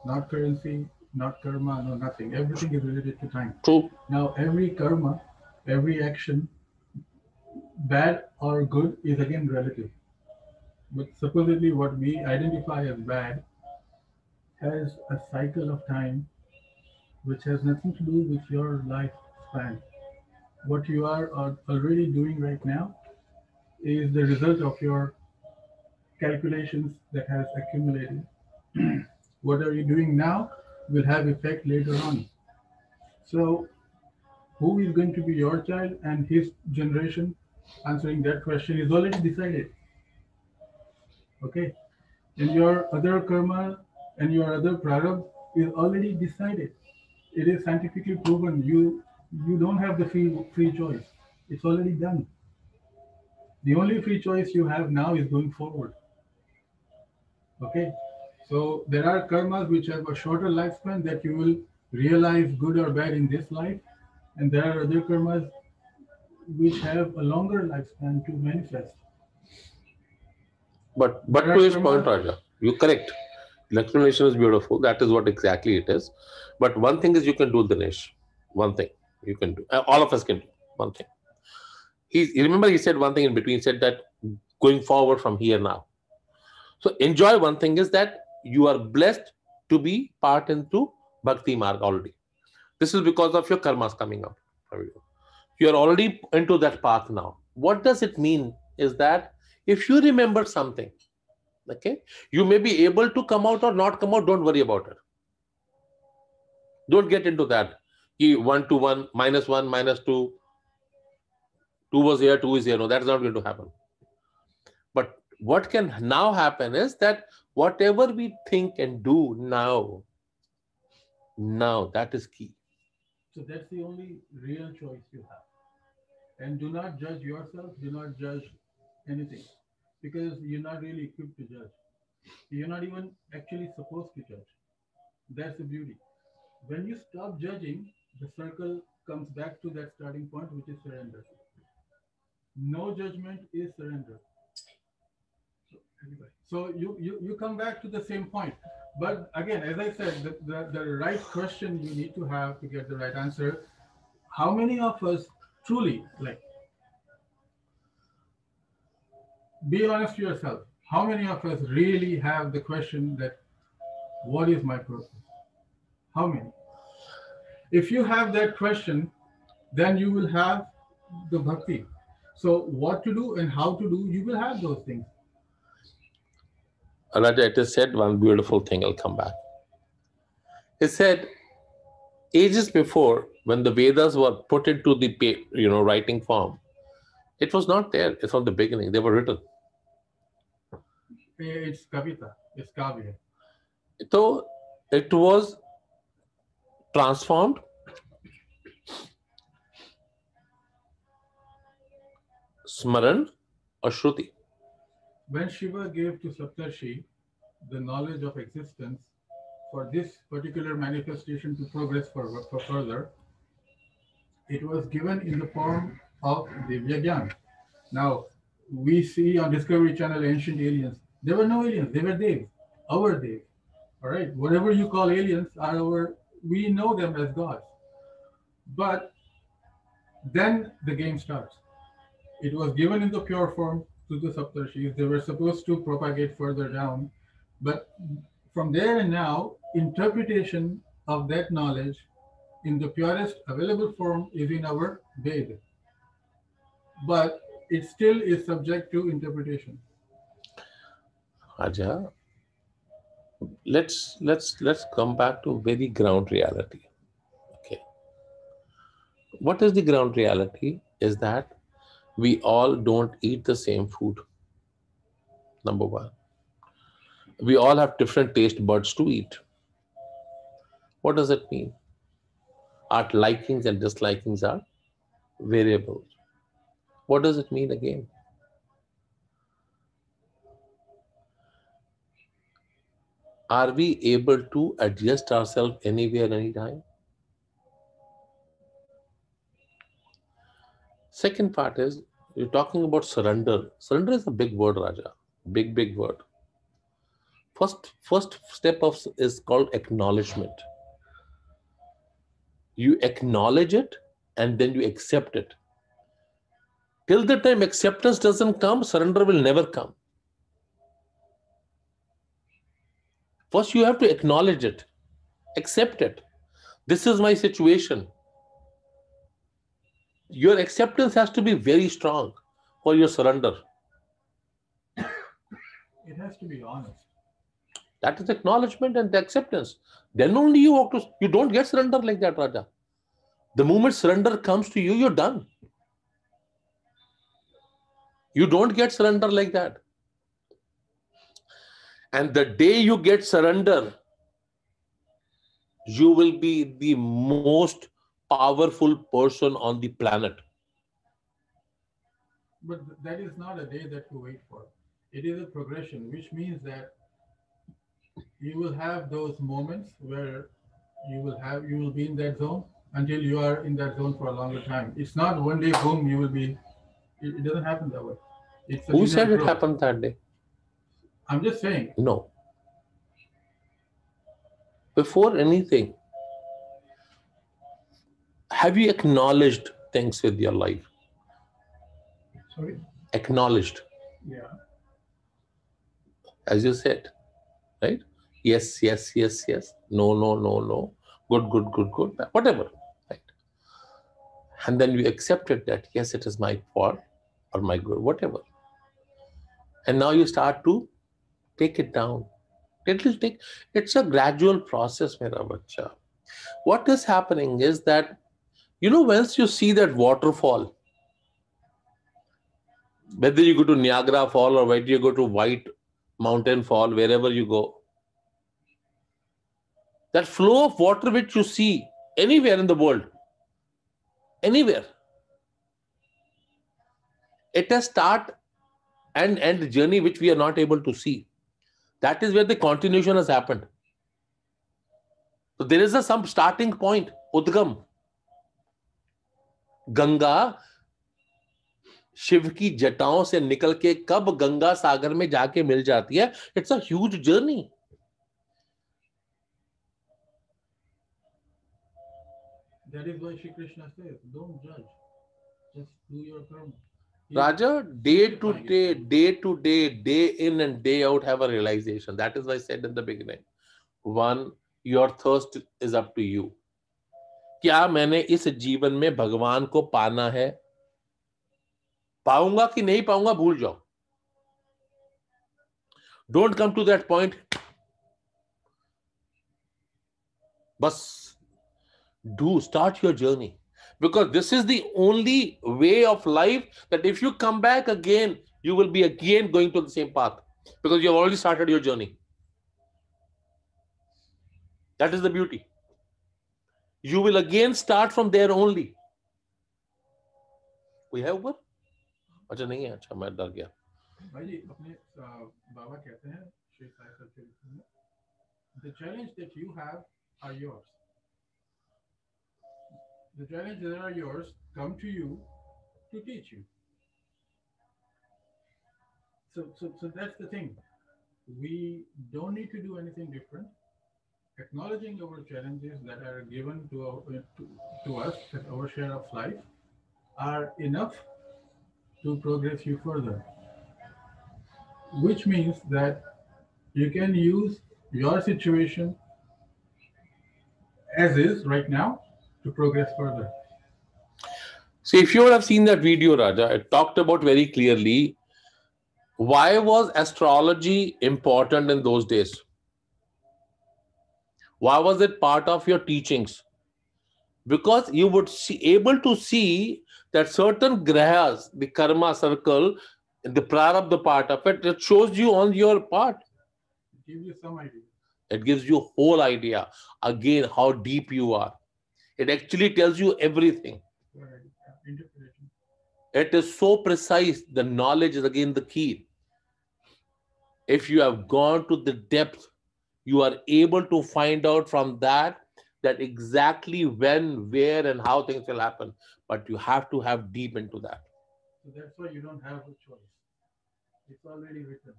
Speaker 1: Not currency, not karma, no nothing. Everything is related to time.
Speaker 2: True.
Speaker 1: Now every karma, every action, bad or good, is again relative. But supposedly what we identify as bad has a cycle of time which has nothing to do with your lifespan. What you are uh, already doing right now is the result of your calculations that has accumulated. what are you doing now will have effect later on. So who is going to be your child and his generation answering that question is already decided. Okay. And your other karma and your other prarabdha is already decided. It is scientifically proven. You you don't have the free free choice. It's already done. The only free choice you have now is going forward. Okay. So there are karmas which have a shorter lifespan that you will realize good or bad in this life, and there are other karmas which have a longer lifespan to manifest.
Speaker 2: But but to his point, Raja, you're correct. The explanation is beautiful. That is what exactly it is. But one thing is you can do, the Dinesh. One thing you can do. Uh, all of us can do one thing. He remember he said one thing in between. He said that going forward from here now. So enjoy one thing is that you are blessed to be part into bhakti marg already. This is because of your karmas coming up. You are already into that path now. What does it mean? Is that if you remember something, okay, you may be able to come out or not come out, don't worry about it. Don't get into that. One to one, minus one, minus two, two was here, two is here. No, that's not going to happen. But what can now happen is that whatever we think and do now, now that is key.
Speaker 1: So that's the only real choice you have. And do not judge yourself, do not judge anything because you're not really equipped to judge. You're not even actually supposed to judge. That's the beauty. When you stop judging, the circle comes back to that starting point, which is surrender. No judgment is surrender. So, you, you, you come back to the same point. But again, as I said, the, the, the right question you need to have to get the right answer. How many of us truly, like, be honest to yourself. How many of us really have the question that, what is my purpose? How many? If you have that question, then you will have the bhakti. So, what to do and how to do, you will have those things.
Speaker 2: Raja, it is said one beautiful thing, I'll come back. It said, ages before, when the Vedas were put into the you know writing form, it was not there. It's from the beginning. They were written.
Speaker 1: It's Kavita, it's Kavya.
Speaker 2: So it was transformed Smaran or Shruti.
Speaker 1: When Shiva gave to Saptarshi the knowledge of existence for this particular manifestation to progress for, for further, it was given in the form of Divya Gyan. Now, we see on Discovery Channel ancient aliens. There were no aliens, they were Devs, our Devs. All right, whatever you call aliens are our, we know them as gods. But then the game starts. It was given in the pure form to the Saptarshis. They were supposed to propagate further down. But from there and now, interpretation of that knowledge in the purest available form is in our Ved. But it still is subject to interpretation.
Speaker 2: Aja, let's let's let's come back to very ground reality. Okay. What is the ground reality? Is that we all don't eat the same food. Number one. We all have different taste buds to eat. What does it mean? Our likings and dislikings are variables. What does it mean again? Are we able to adjust ourselves anywhere, anytime? Second part is you're talking about surrender. Surrender is a big word, Raja. Big, big word. First, first step of is called acknowledgement. You acknowledge it and then you accept it. Till the time acceptance doesn't come, surrender will never come. First, you have to acknowledge it, accept it. This is my situation. Your acceptance has to be very strong for your surrender.
Speaker 1: It has to be honest.
Speaker 2: That is acknowledgement and the acceptance. Then only you walk to, you don't get surrender like that, Raja. The moment surrender comes to you, you're done. You don't get surrender like that. And the day you get surrender, you will be the most powerful person on the planet.
Speaker 1: But that is not a day that you wait for. It is a progression, which means that you will have those moments where you will have you will be in that zone until you are in that zone for a longer time. It's not one day boom you will be. It, it doesn't happen that way. It's a
Speaker 2: Who
Speaker 1: linear
Speaker 2: said it
Speaker 1: growth.
Speaker 2: happened that day?
Speaker 1: I'm just saying.
Speaker 2: No. Before anything, have you acknowledged things with your life?
Speaker 4: Sorry.
Speaker 2: Acknowledged,
Speaker 4: Yeah.
Speaker 2: as you said, right? Yes, yes, yes, yes. No, no, no, no. Good, good, good, good. Whatever, right? And then you accepted that, yes, it is my fault or my good, whatever. And now you start to take it down. It will take, it's a gradual process, mera bacha. What is happening is that, you know, once you see that waterfall, whether you go to Niagara Fall or whether you go to White Mountain Fall, wherever you go, that flow of water which you see anywhere in the world, anywhere, it has start and end journey which we are not able to see. That is where the continuation has happened. So there is a some starting point, Udgam. Ganga Shiv की जटाओं से निकल के कब गंगा सागर में जाके मिल जाती है it's a huge journey
Speaker 1: That is why Shri Krishna says, don't judge. Just do your karma.
Speaker 2: Raja, day to day, day to day, day in and day out have a realization. That is why I said in the beginning. One, your thirst is up to you. क्या मैंने इस जीवन में भगवान को पाना है पाऊँगा कि नहीं पाऊँगा भूल जाओ don't come to that point बस do start your journey because this is the only way of life that if you come back again you will be again going to the same path because you have already started your journey That is the beauty. You will again start from there only. कोई है ऊपर अच्छा नहीं है अच्छा मैं डर गया
Speaker 1: भाई जी अपने अ, बाबा कहते हैं श्री साई सत्य में the challenge that you have are yours the challenges that are yours come to you to teach you. So so so that's the thing. We don't need to do anything different. Acknowledging our challenges that are given to, our, uh, to, to us our share of life are enough to progress you further. Which means that you can use your situation as is right now to progress further.
Speaker 2: So if you would have seen that video, Raja, it talked about very clearly why was astrology important in those days? Why was it part of your teachings? Because you would see able to see that certain grahas, the karma circle, the prarabdha part of it, it shows you on your part.
Speaker 1: It gives you some idea.
Speaker 2: It gives you whole idea again how deep you are. It actually tells you everything. It is so precise. The knowledge is again the key. If you have gone to the depth, you are able to find out from that that exactly when, where, and how things will happen. But you have to have deep into that.
Speaker 1: So that's why you don't have a choice. It's already written.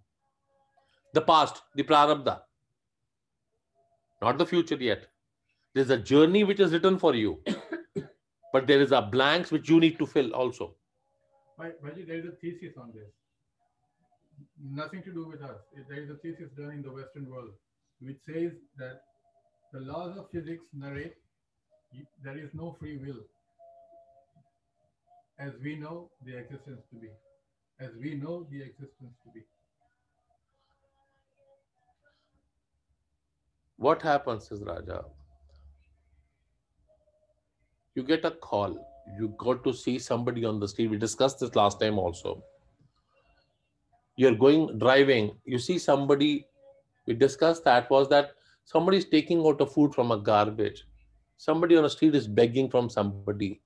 Speaker 2: The past, the prarabdha, not the future yet. There's a journey which is written for you, but there is a blanks which you need to fill also.
Speaker 1: Why, Bhaji, there is a thesis on this. Nothing to do with us. There is a thesis done in the Western world which says that the laws of physics narrate there is no free will as we know the existence to be. As we know the existence to be.
Speaker 2: what happens is raja you get a call. You got to see somebody on the street. We discussed this last time also. You're going driving. You see somebody. We discussed that was that somebody is taking out a food from a garbage. Somebody on the street is begging from somebody.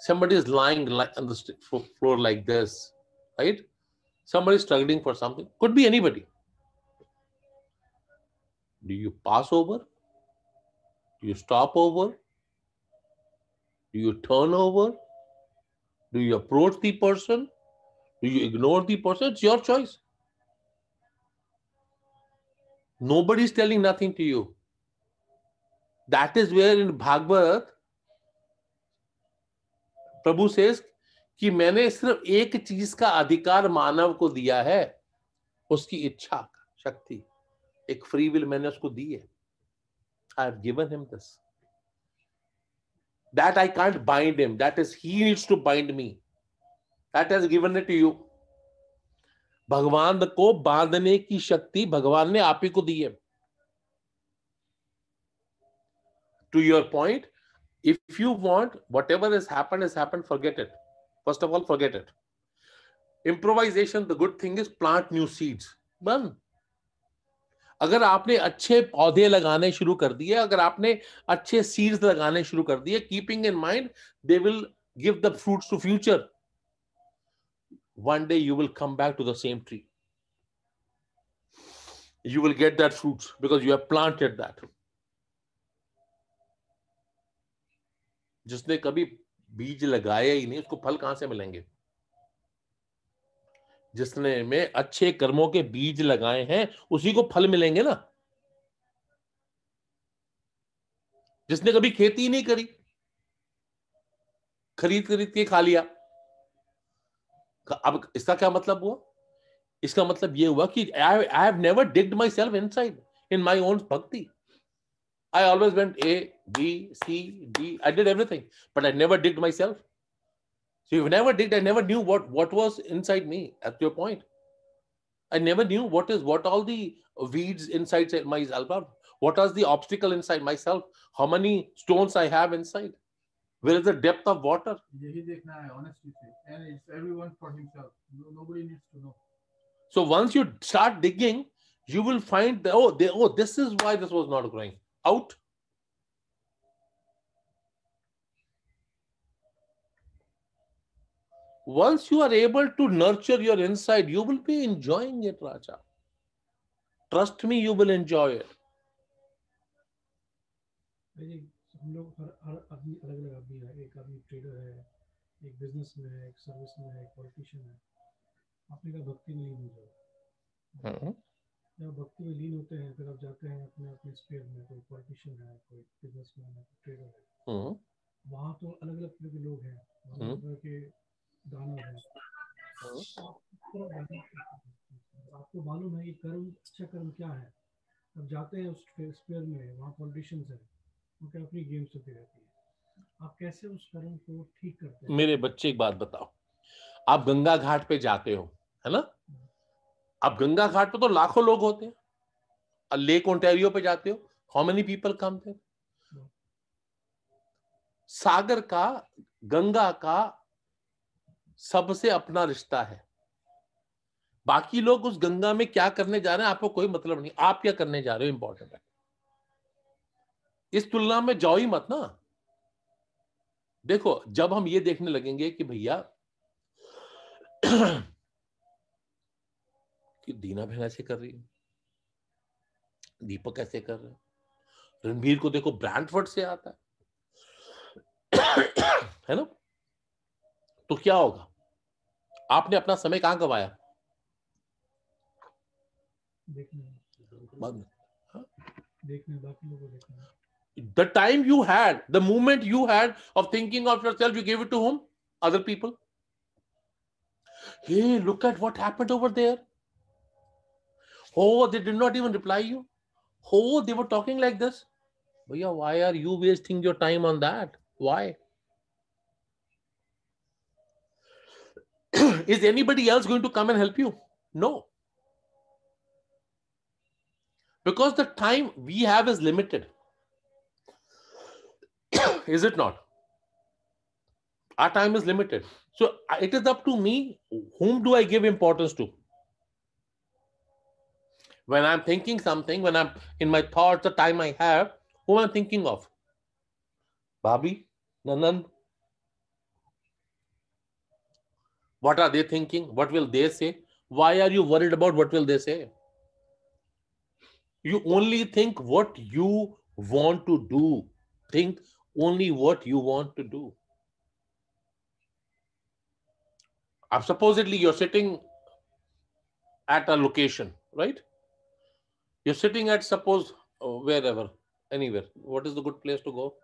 Speaker 2: Somebody is lying on the floor like this right? Somebody is struggling for something. Could be anybody. Do you pass over? Do you stop over? Do you turn over? Do you approach the person? Do you ignore the person? It's your choice. Nobody is telling nothing to you. That is where in Bhagavad, Prabhu says कि मैंने सिर्फ़ एक चीज़ का अधिकार मानव को दिया है उसकी इच्छा शक्ति एक फ्री विल मैंने उसको दी है I have him this that I can't bind him that is he needs to bind me that has given it to you भगवान को बांधने की शक्ति भगवान ने आप ही को दी है to your point if you want whatever has happened has happened forget it first of all forget it improvisation the good thing is plant new seeds bun अगर आपने अच्छे पौधे लगाने शुरू कर दिए, अगर आपने अच्छे सीड्स लगाने शुरू कर दिए keeping in mind they will give the fruits to future one day you will come back to the same tree you will get that fruits because you have planted that. जिसने कभी बीज लगाया ही नहीं, उसको फल कहाँ से मिलेंगे? जिसने में अच्छे कर्मों के बीज लगाए हैं, उसी को फल मिलेंगे ना? जिसने कभी खेती नहीं करी, खरीद खरीद के खा लिया। अब इसका क्या मतलब हुआ? इसका मतलब ये हुआ कि I have never digged myself inside in my own भक्ति I always went A B C D I did everything but I never digged myself So you never did. I never knew what what was inside me. At your point, I never knew what is what all the weeds inside my album. What are the obstacle inside myself? How many stones I have inside? Where is the depth of water?
Speaker 1: honestly and it's everyone for himself. Nobody needs to know.
Speaker 2: So once you start digging, you will find that oh, they, oh, this is why this was not growing out once you are able to nurture your inside, you will be enjoying it, Raja. Trust me, you will enjoy it.
Speaker 5: भाई जी हम लोग हर हर आदमी अलग अलग आदमी है एक आदमी ट्रेडर है एक बिजनेस में है एक सर्विस में है एक पॉलिटिशियन है आपने कहा भक्ति में लीन हो जाओ
Speaker 2: Mhm.
Speaker 5: जब भक्ति में लीन होते हैं फिर आप जाते हैं अपने अपने स्पेयर में कोई पॉलिटिशियन है कोई बिजनेसमैन है कोई ट्रेडर है
Speaker 2: Mhm.
Speaker 5: वहाँ तो अलग अलग तरह के लोग हैं अलग
Speaker 2: हम्म।
Speaker 5: अलग तरह के हैं। आपको मालूम है कि कर्म अच्छा कर्म क्या है? अब जाते हैं उस स्पेयर में वहाँ पॉलिटिशियंस हैं उनके अपनी गेम चलती रहती है? आप कैसे उस कर्म को ठीक करते हैं?
Speaker 2: मेरे बच्चे एक बात बताओ। आप गंगा घाट पे जाते हो है ना? आप गंगा घाट पे तो लाखों लोग होते हैं। लेक ओंटेरियो पे जाते हो हाउ मेनी पीपल कम थे सागर का गंगा का सबसे अपना रिश्ता है। बाकी लोग उस गंगा में क्या करने जा रहे हैं, आपको कोई मतलब नहीं। आप क्या करने जा रहे हो इंपॉर्टेंट है। इस तुलना में जाओ ही मत ना। देखो, जब हम ये देखने लगेंगे कि भैया, कि दीना बहन ऐसे कर रही है, दीपक ऐसे कर रहे हैं। रणबीर को देखो, ब्रांडफर्ड से आता है। है ना? तो क्या होगा? आपने अपना समय कहाँ गवाया? The time you had the movement you had of thinking of yourself you give to whom other people hey look at what happen over there who they did not even reply you who they were talking like this भैया why are you wasting your time on that why Is anybody else going to come and help you? No. Because the time we have is limited. is it not? Our time is limited. So uh, it is up to me whom do I give importance to? When I'm thinking something, when I'm in my thoughts, the time I have, who am I thinking of? Bobby, Nanan. What are they thinking? What will they say? Why are you worried about what will they say? You only think what you want to do. Think only what you want to do. Uh, supposedly, you're sitting at a location, right? You're sitting at, suppose, uh, wherever, anywhere. What is the good place to go?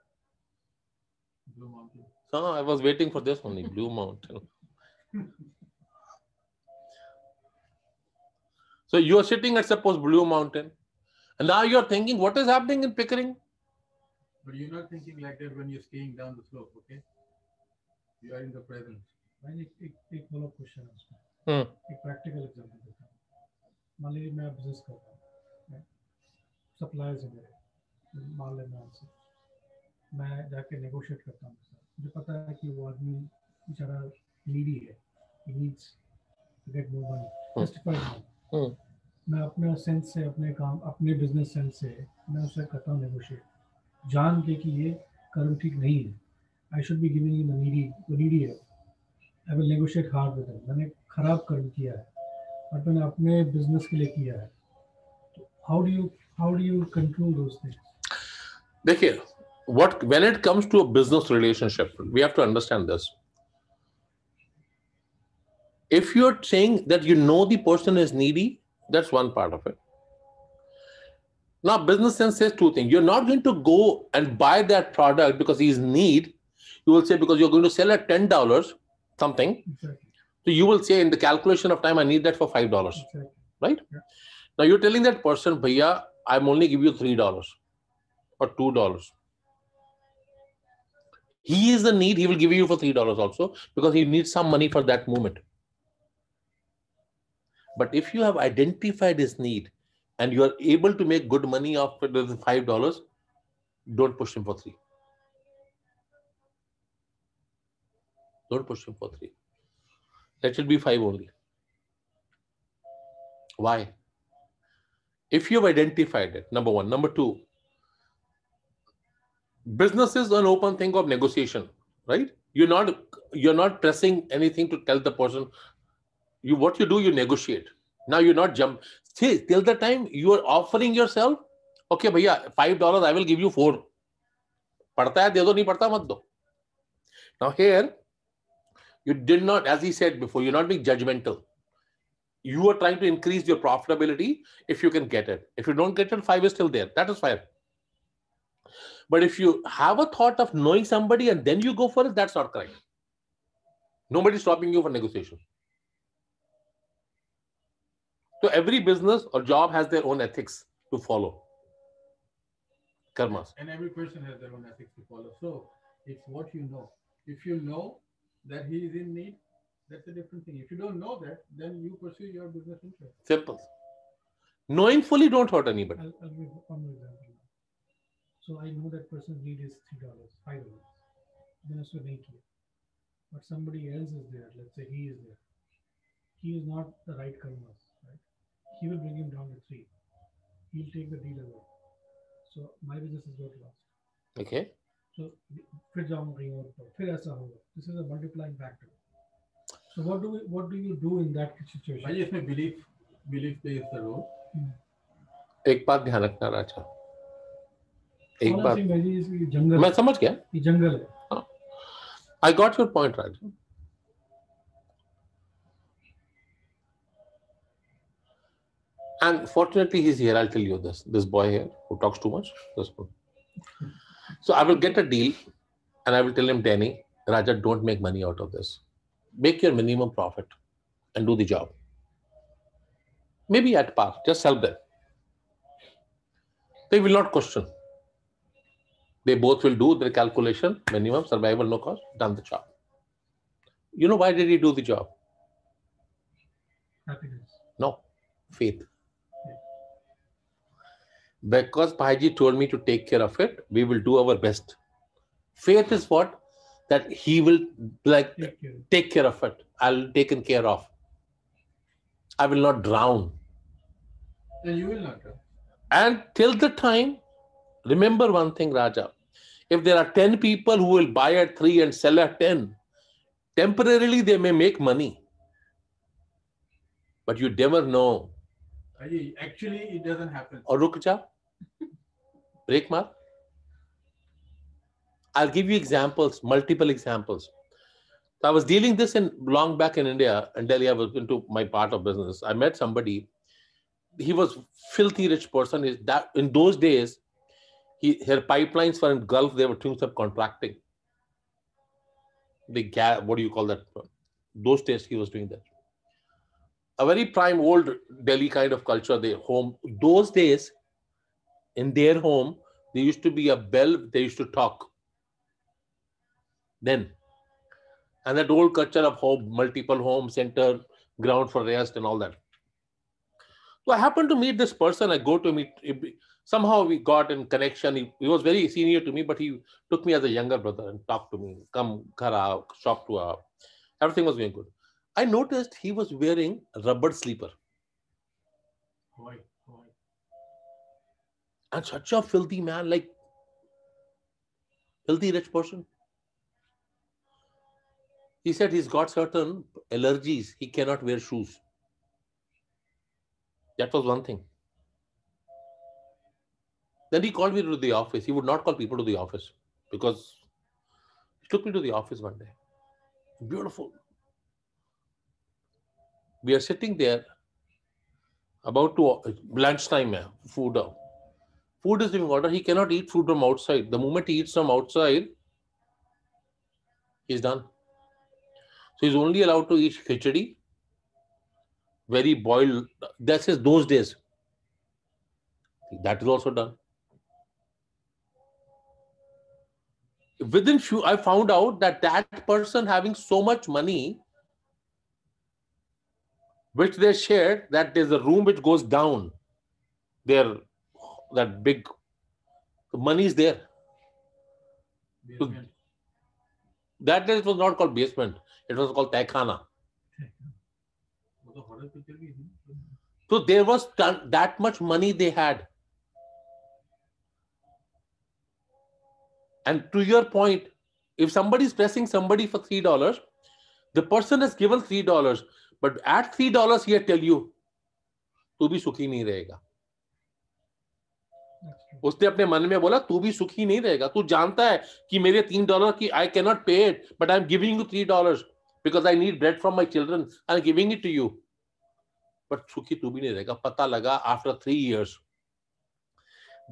Speaker 1: Blue Mountain.
Speaker 2: So I was waiting for this only, Blue Mountain so you are sitting at, suppose, Blue Mountain, and now you're thinking, what is happening in Pickering?
Speaker 1: But you're not thinking like that when you're skiing down the slope, okay? You are in the present.
Speaker 5: भाई एक एक एक follow question है उसमें
Speaker 2: Hmm.
Speaker 5: एक practical example देता हूँ मान लीजिए मैं बिजनेस कर रहा हूँ सप्लायर्स है मेरे माल लेना उनसे मैं जाके नेगोशिएट करता हूँ उनके साथ मुझे पता है कि वो आदमी बेचारा नीडी है। He needs to get more money justified
Speaker 2: Hmm.
Speaker 5: मैं अपने सेंस से अपने काम अपने बिज़नेस सेंस से मैं उससे करता हूँ नेगोशिएट जान के कि ये कर्म ठीक नहीं है। I should be giving in needy वो नीडी है I will negotiate hard with him मैंने खराब कर्म किया है बट मैंने अपने बिज़नेस के लिए किया है। तो how do you how do you control those things
Speaker 2: देखिए what when it comes to a business relationship we have to understand this. if you're saying that you know the person is needy, that's one part of it. Now, business sense says two things. You're not going to go and buy that product because he's need. You will say because you're going to sell at ten dollars something.
Speaker 5: Exactly.
Speaker 2: So you will say in the calculation of time, I need that for five
Speaker 5: dollars, exactly. right? Yeah.
Speaker 2: Now you're telling that person, "Bhaiya, I'm only give you three dollars or two dollars." He is the need. He will give you for three dollars also because he needs some money for that moment but if you have identified his need and you are able to make good money off it five dollars don't push him for three. Don't push him for three. Let it be five only. Why? If you've identified it number one. Number two business is an open thing of negotiation right? You're not you're not pressing anything to tell the person. You what you do, you negotiate. Now you're not jump. See, till the time you are offering yourself, okay, भैया, five dollars, I will give you four. पढ़ता है दे दो नहीं पढ़ता मत दो. Now here, you did not, as he said before, you're not being judgmental. You are trying to increase your profitability if you can get it. If you don't get it, five is still there. That is fine. But if you have a thought of knowing somebody and then you go for it, that's not correct. Nobody's stopping you for negotiation. So every business or job has their own ethics to follow. Karmas.
Speaker 1: And every person has their own ethics to follow. So it's what you know. If you know that he is in need, that's a different thing. If you don't know that, then you pursue your business interest.
Speaker 2: Simple. Knowing fully don't hurt anybody.
Speaker 5: I'll, I'll give one example. So I know that person's need is three dollars, five dollars. Then it's make. But somebody else is there. Let's say he is there. He is not the right karmas He will bring him down to three. He'll take the deal away. So my business is got lost.
Speaker 2: Okay.
Speaker 5: So फिर जाऊँगा और फिर ऐसा होगा. This is a multiplying factor. So what do we what do you do in that situation?
Speaker 1: भाई इसमें belief belief plays the role.
Speaker 2: एक बात ध्यान रखना राजा एक बात
Speaker 5: जंगल
Speaker 2: मैं समझ गया
Speaker 5: ये जंगल है.
Speaker 2: I got your point, Raj. And fortunately, he's here. I'll tell you this. This boy here who talks too much. So I will get a deal and I will tell him, Danny, Raja, don't make money out of this. Make your minimum profit and do the job. Maybe at par, just help them. They will not question. They both will do their calculation, minimum survival, no cost, done the job. You know why did he do the job?
Speaker 5: Happiness.
Speaker 2: No, faith because Bhaiji told me to take care of it, we will do our best. Faith is what? That he will like
Speaker 5: take care,
Speaker 2: of it. I'll taken care of. I will not drown.
Speaker 1: And you will not drown.
Speaker 2: And till the time, remember one thing, Raja. If there are 10 people who will buy at 3 and sell at 10, temporarily they may make money. But you never know.
Speaker 1: Actually, it doesn't happen.
Speaker 2: Oh, or Rukja? Rekmar? I'll give you examples, multiple examples. So I was dealing this in long back in India, and Delhi. I was into my part of business. I met somebody. He was filthy rich person. Is that in those days, he her pipelines were in Gulf. They were doing subcontracting. The gas, what do you call that? Those days he was doing that. A very prime old Delhi kind of culture. Their home those days in their home, there used to be a bell. They used to talk then and that old culture of home multiple home center ground for rest and all that so i happened to meet this person i go to meet somehow we got in connection he, he was very senior to me but he took me as a younger brother and talked to me come khara shop to a everything was going good i noticed he was wearing rubber sleeper
Speaker 1: Why?
Speaker 2: And such a filthy man like filthy rich person he said he's got certain allergies. He cannot wear shoes. That was one thing. Then he called me to the office. He would not call people to the office because he took me to the office one day. Beautiful. We are sitting there about to lunchtime, food. uh, Food is being water. He cannot eat food from outside. The moment he eats from outside, he's done. So he's only allowed to eat khichdi, very boiled. That's his those days. That is also done. Within few, I found out that that person having so much money, which they shared, that there's a room which goes down. There, that big, the money is there.
Speaker 1: Basement.
Speaker 2: That day it was not called basement. It was called Taikhana.
Speaker 1: वो तो horror picture भी थी.
Speaker 2: So there was ton- that much money they had. And to your point, if somebody is pressing somebody for three dollars, The person has given three dollars, but at three dollars he tell you, तू भी सुखी नहीं रहेगा
Speaker 5: That's true.
Speaker 2: उसने अपने मन में बोला, तू भी सुखी नहीं रहेगा। तू जानता है कि मेरे तीन डॉलर की I can not pay it but I am giving you three dollar because I need bread from my children I am giving it to you but सुखी तू भी नहीं रहेगा। पता लगा after three years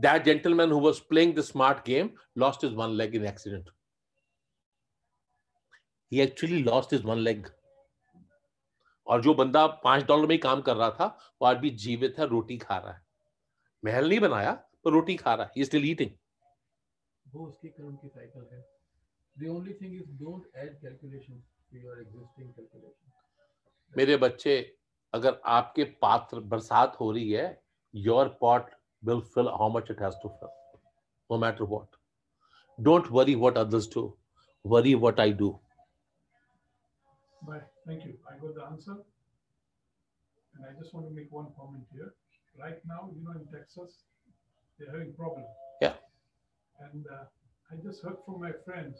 Speaker 2: that gentleman who was playing the smart game lost his one leg in accident. He actually lost his one leg. और जो बंदा पाँच डॉलर में ही काम कर रहा था, वो आज भी जीवित है, रोटी खा रहा है। महल नहीं बनाया? तो रोटी खा रहा है स्टिल ईटिंग
Speaker 1: वो उसके कर्म की साइकिल है। The only thing is don't add calculation to your existing calculation
Speaker 2: मेरे बच्चे अगर आपके पात्र बरसात हो रही है your pot will fill how much it has to fill no matter what don't worry what others do worry what I do
Speaker 4: bye thank you I got the answer and I just want to make one comment here right now you know in Texas They're having problems.
Speaker 2: Yeah.
Speaker 4: And uh, I just heard from my friends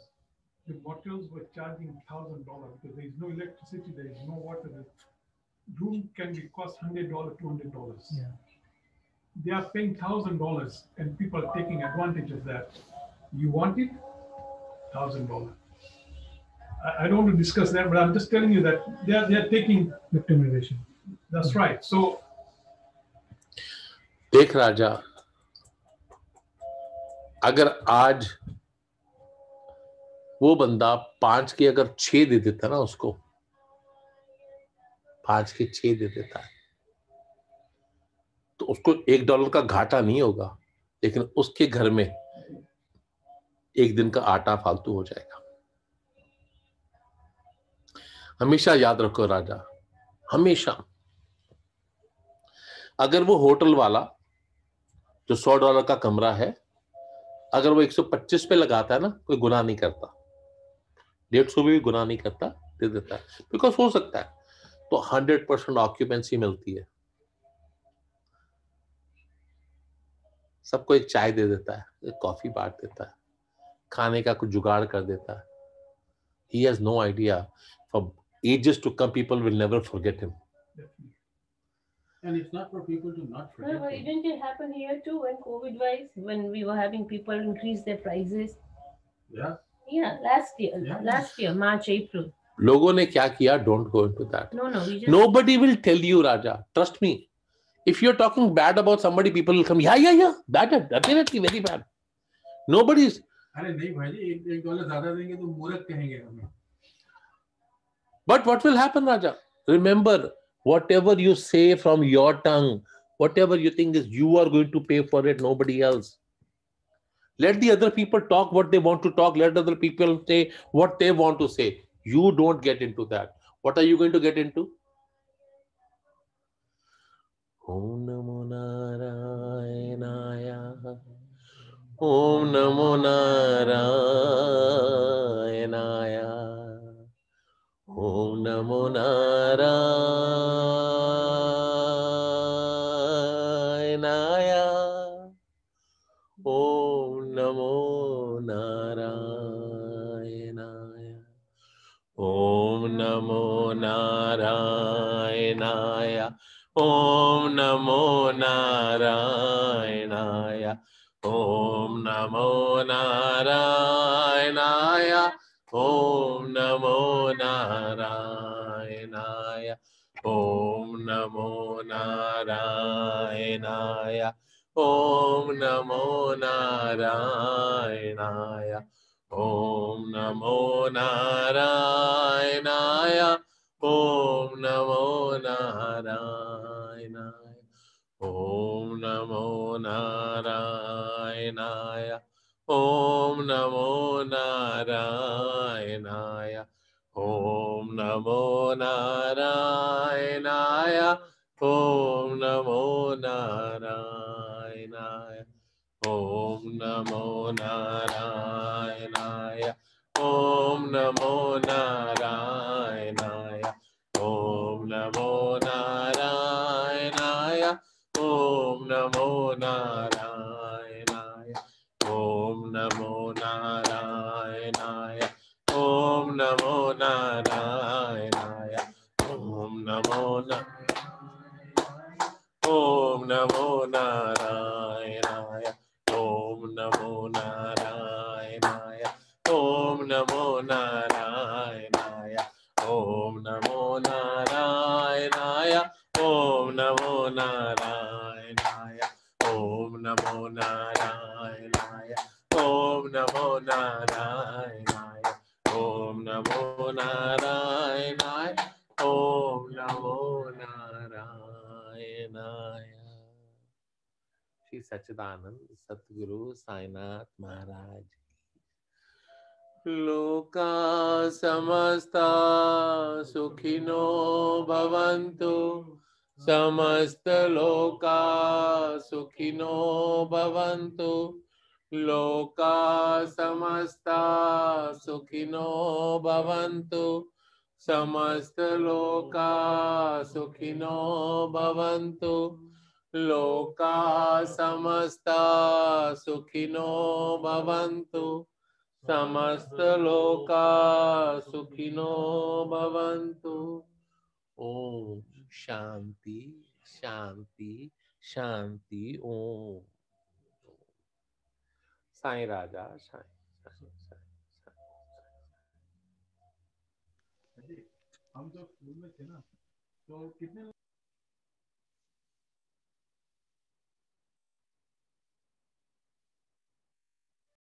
Speaker 4: the motels were charging thousand dollars because there is no electricity, there is no water. The room can be cost hundred dollars, two hundred dollars.
Speaker 5: Yeah.
Speaker 4: They are paying thousand dollars, and people are taking advantage of that. You want it, thousand dollars. I, don't want to discuss that, but I'm just telling you that they are, they are taking
Speaker 5: victimization.
Speaker 4: That's right. So,
Speaker 2: take Raja, अगर आज वो बंदा पाँच के अगर छह दे देता ना उसको, पाँच के छह दे देता है तो उसको एक डॉलर का घाटा नहीं होगा, लेकिन उसके घर में एक दिन का आटा फालतू हो जाएगा। हमेशा याद रखो राजा, हमेशा। अगर वो होटल वाला जो सौ डॉलर का कमरा है अगर वो 125 पे लगाता है ना, कोई गुनाह नहीं करता। डेढ़ सौ भी गुनाह नहीं करता, दे देता है। बिकॉज़ हो सकता है। तो हंड्रेड परसेंट ऑक्यूपेंसी मिलती है। सबको एक चाय दे देता है, एक कॉफ़ी बांट देता है। खाने का कुछ जुगाड़ कर देता है। He has no idea for to come, people will never forget him.
Speaker 4: Definitely.
Speaker 1: And it's not for people to not forget. Well,
Speaker 6: didn't it happen here too when COVID wise, when we were having people increase their prices?
Speaker 1: Yeah.
Speaker 6: Yeah, last year,
Speaker 1: yeah.
Speaker 6: last year, March, April.
Speaker 2: लोगों ने क्या किया
Speaker 6: don't go into that
Speaker 2: nobody will tell you Raja trust me if you are talking bad about somebody people will come या या या bad definitely very bad nobody is
Speaker 1: अरे नहीं भाई जी एक, एक डॉलर ज्यादा देंगे तो मूर्ख कहेंगे हमें
Speaker 2: but what will happen Raja remember whatever you say from your tongue, whatever you think is you are going to pay for it, nobody else. Let the other people talk what they want to talk. Let other people say what they want to say. You don't get into that. What are you going to get into? Om Namo Narayanaya. Om Namo Narayanaya. नमो नारायणाय। ओम नमो नारायणाय। ॐ नमो नारायणाय। ॐ नमो नारायणाय। ॐ नमो नारायण नारायणाय ॐ नमो नारायणाय ॐ नमो नारायणाय ॐ शांति ओम। साई राजा साई
Speaker 1: हम जो school में थे ना तो कितने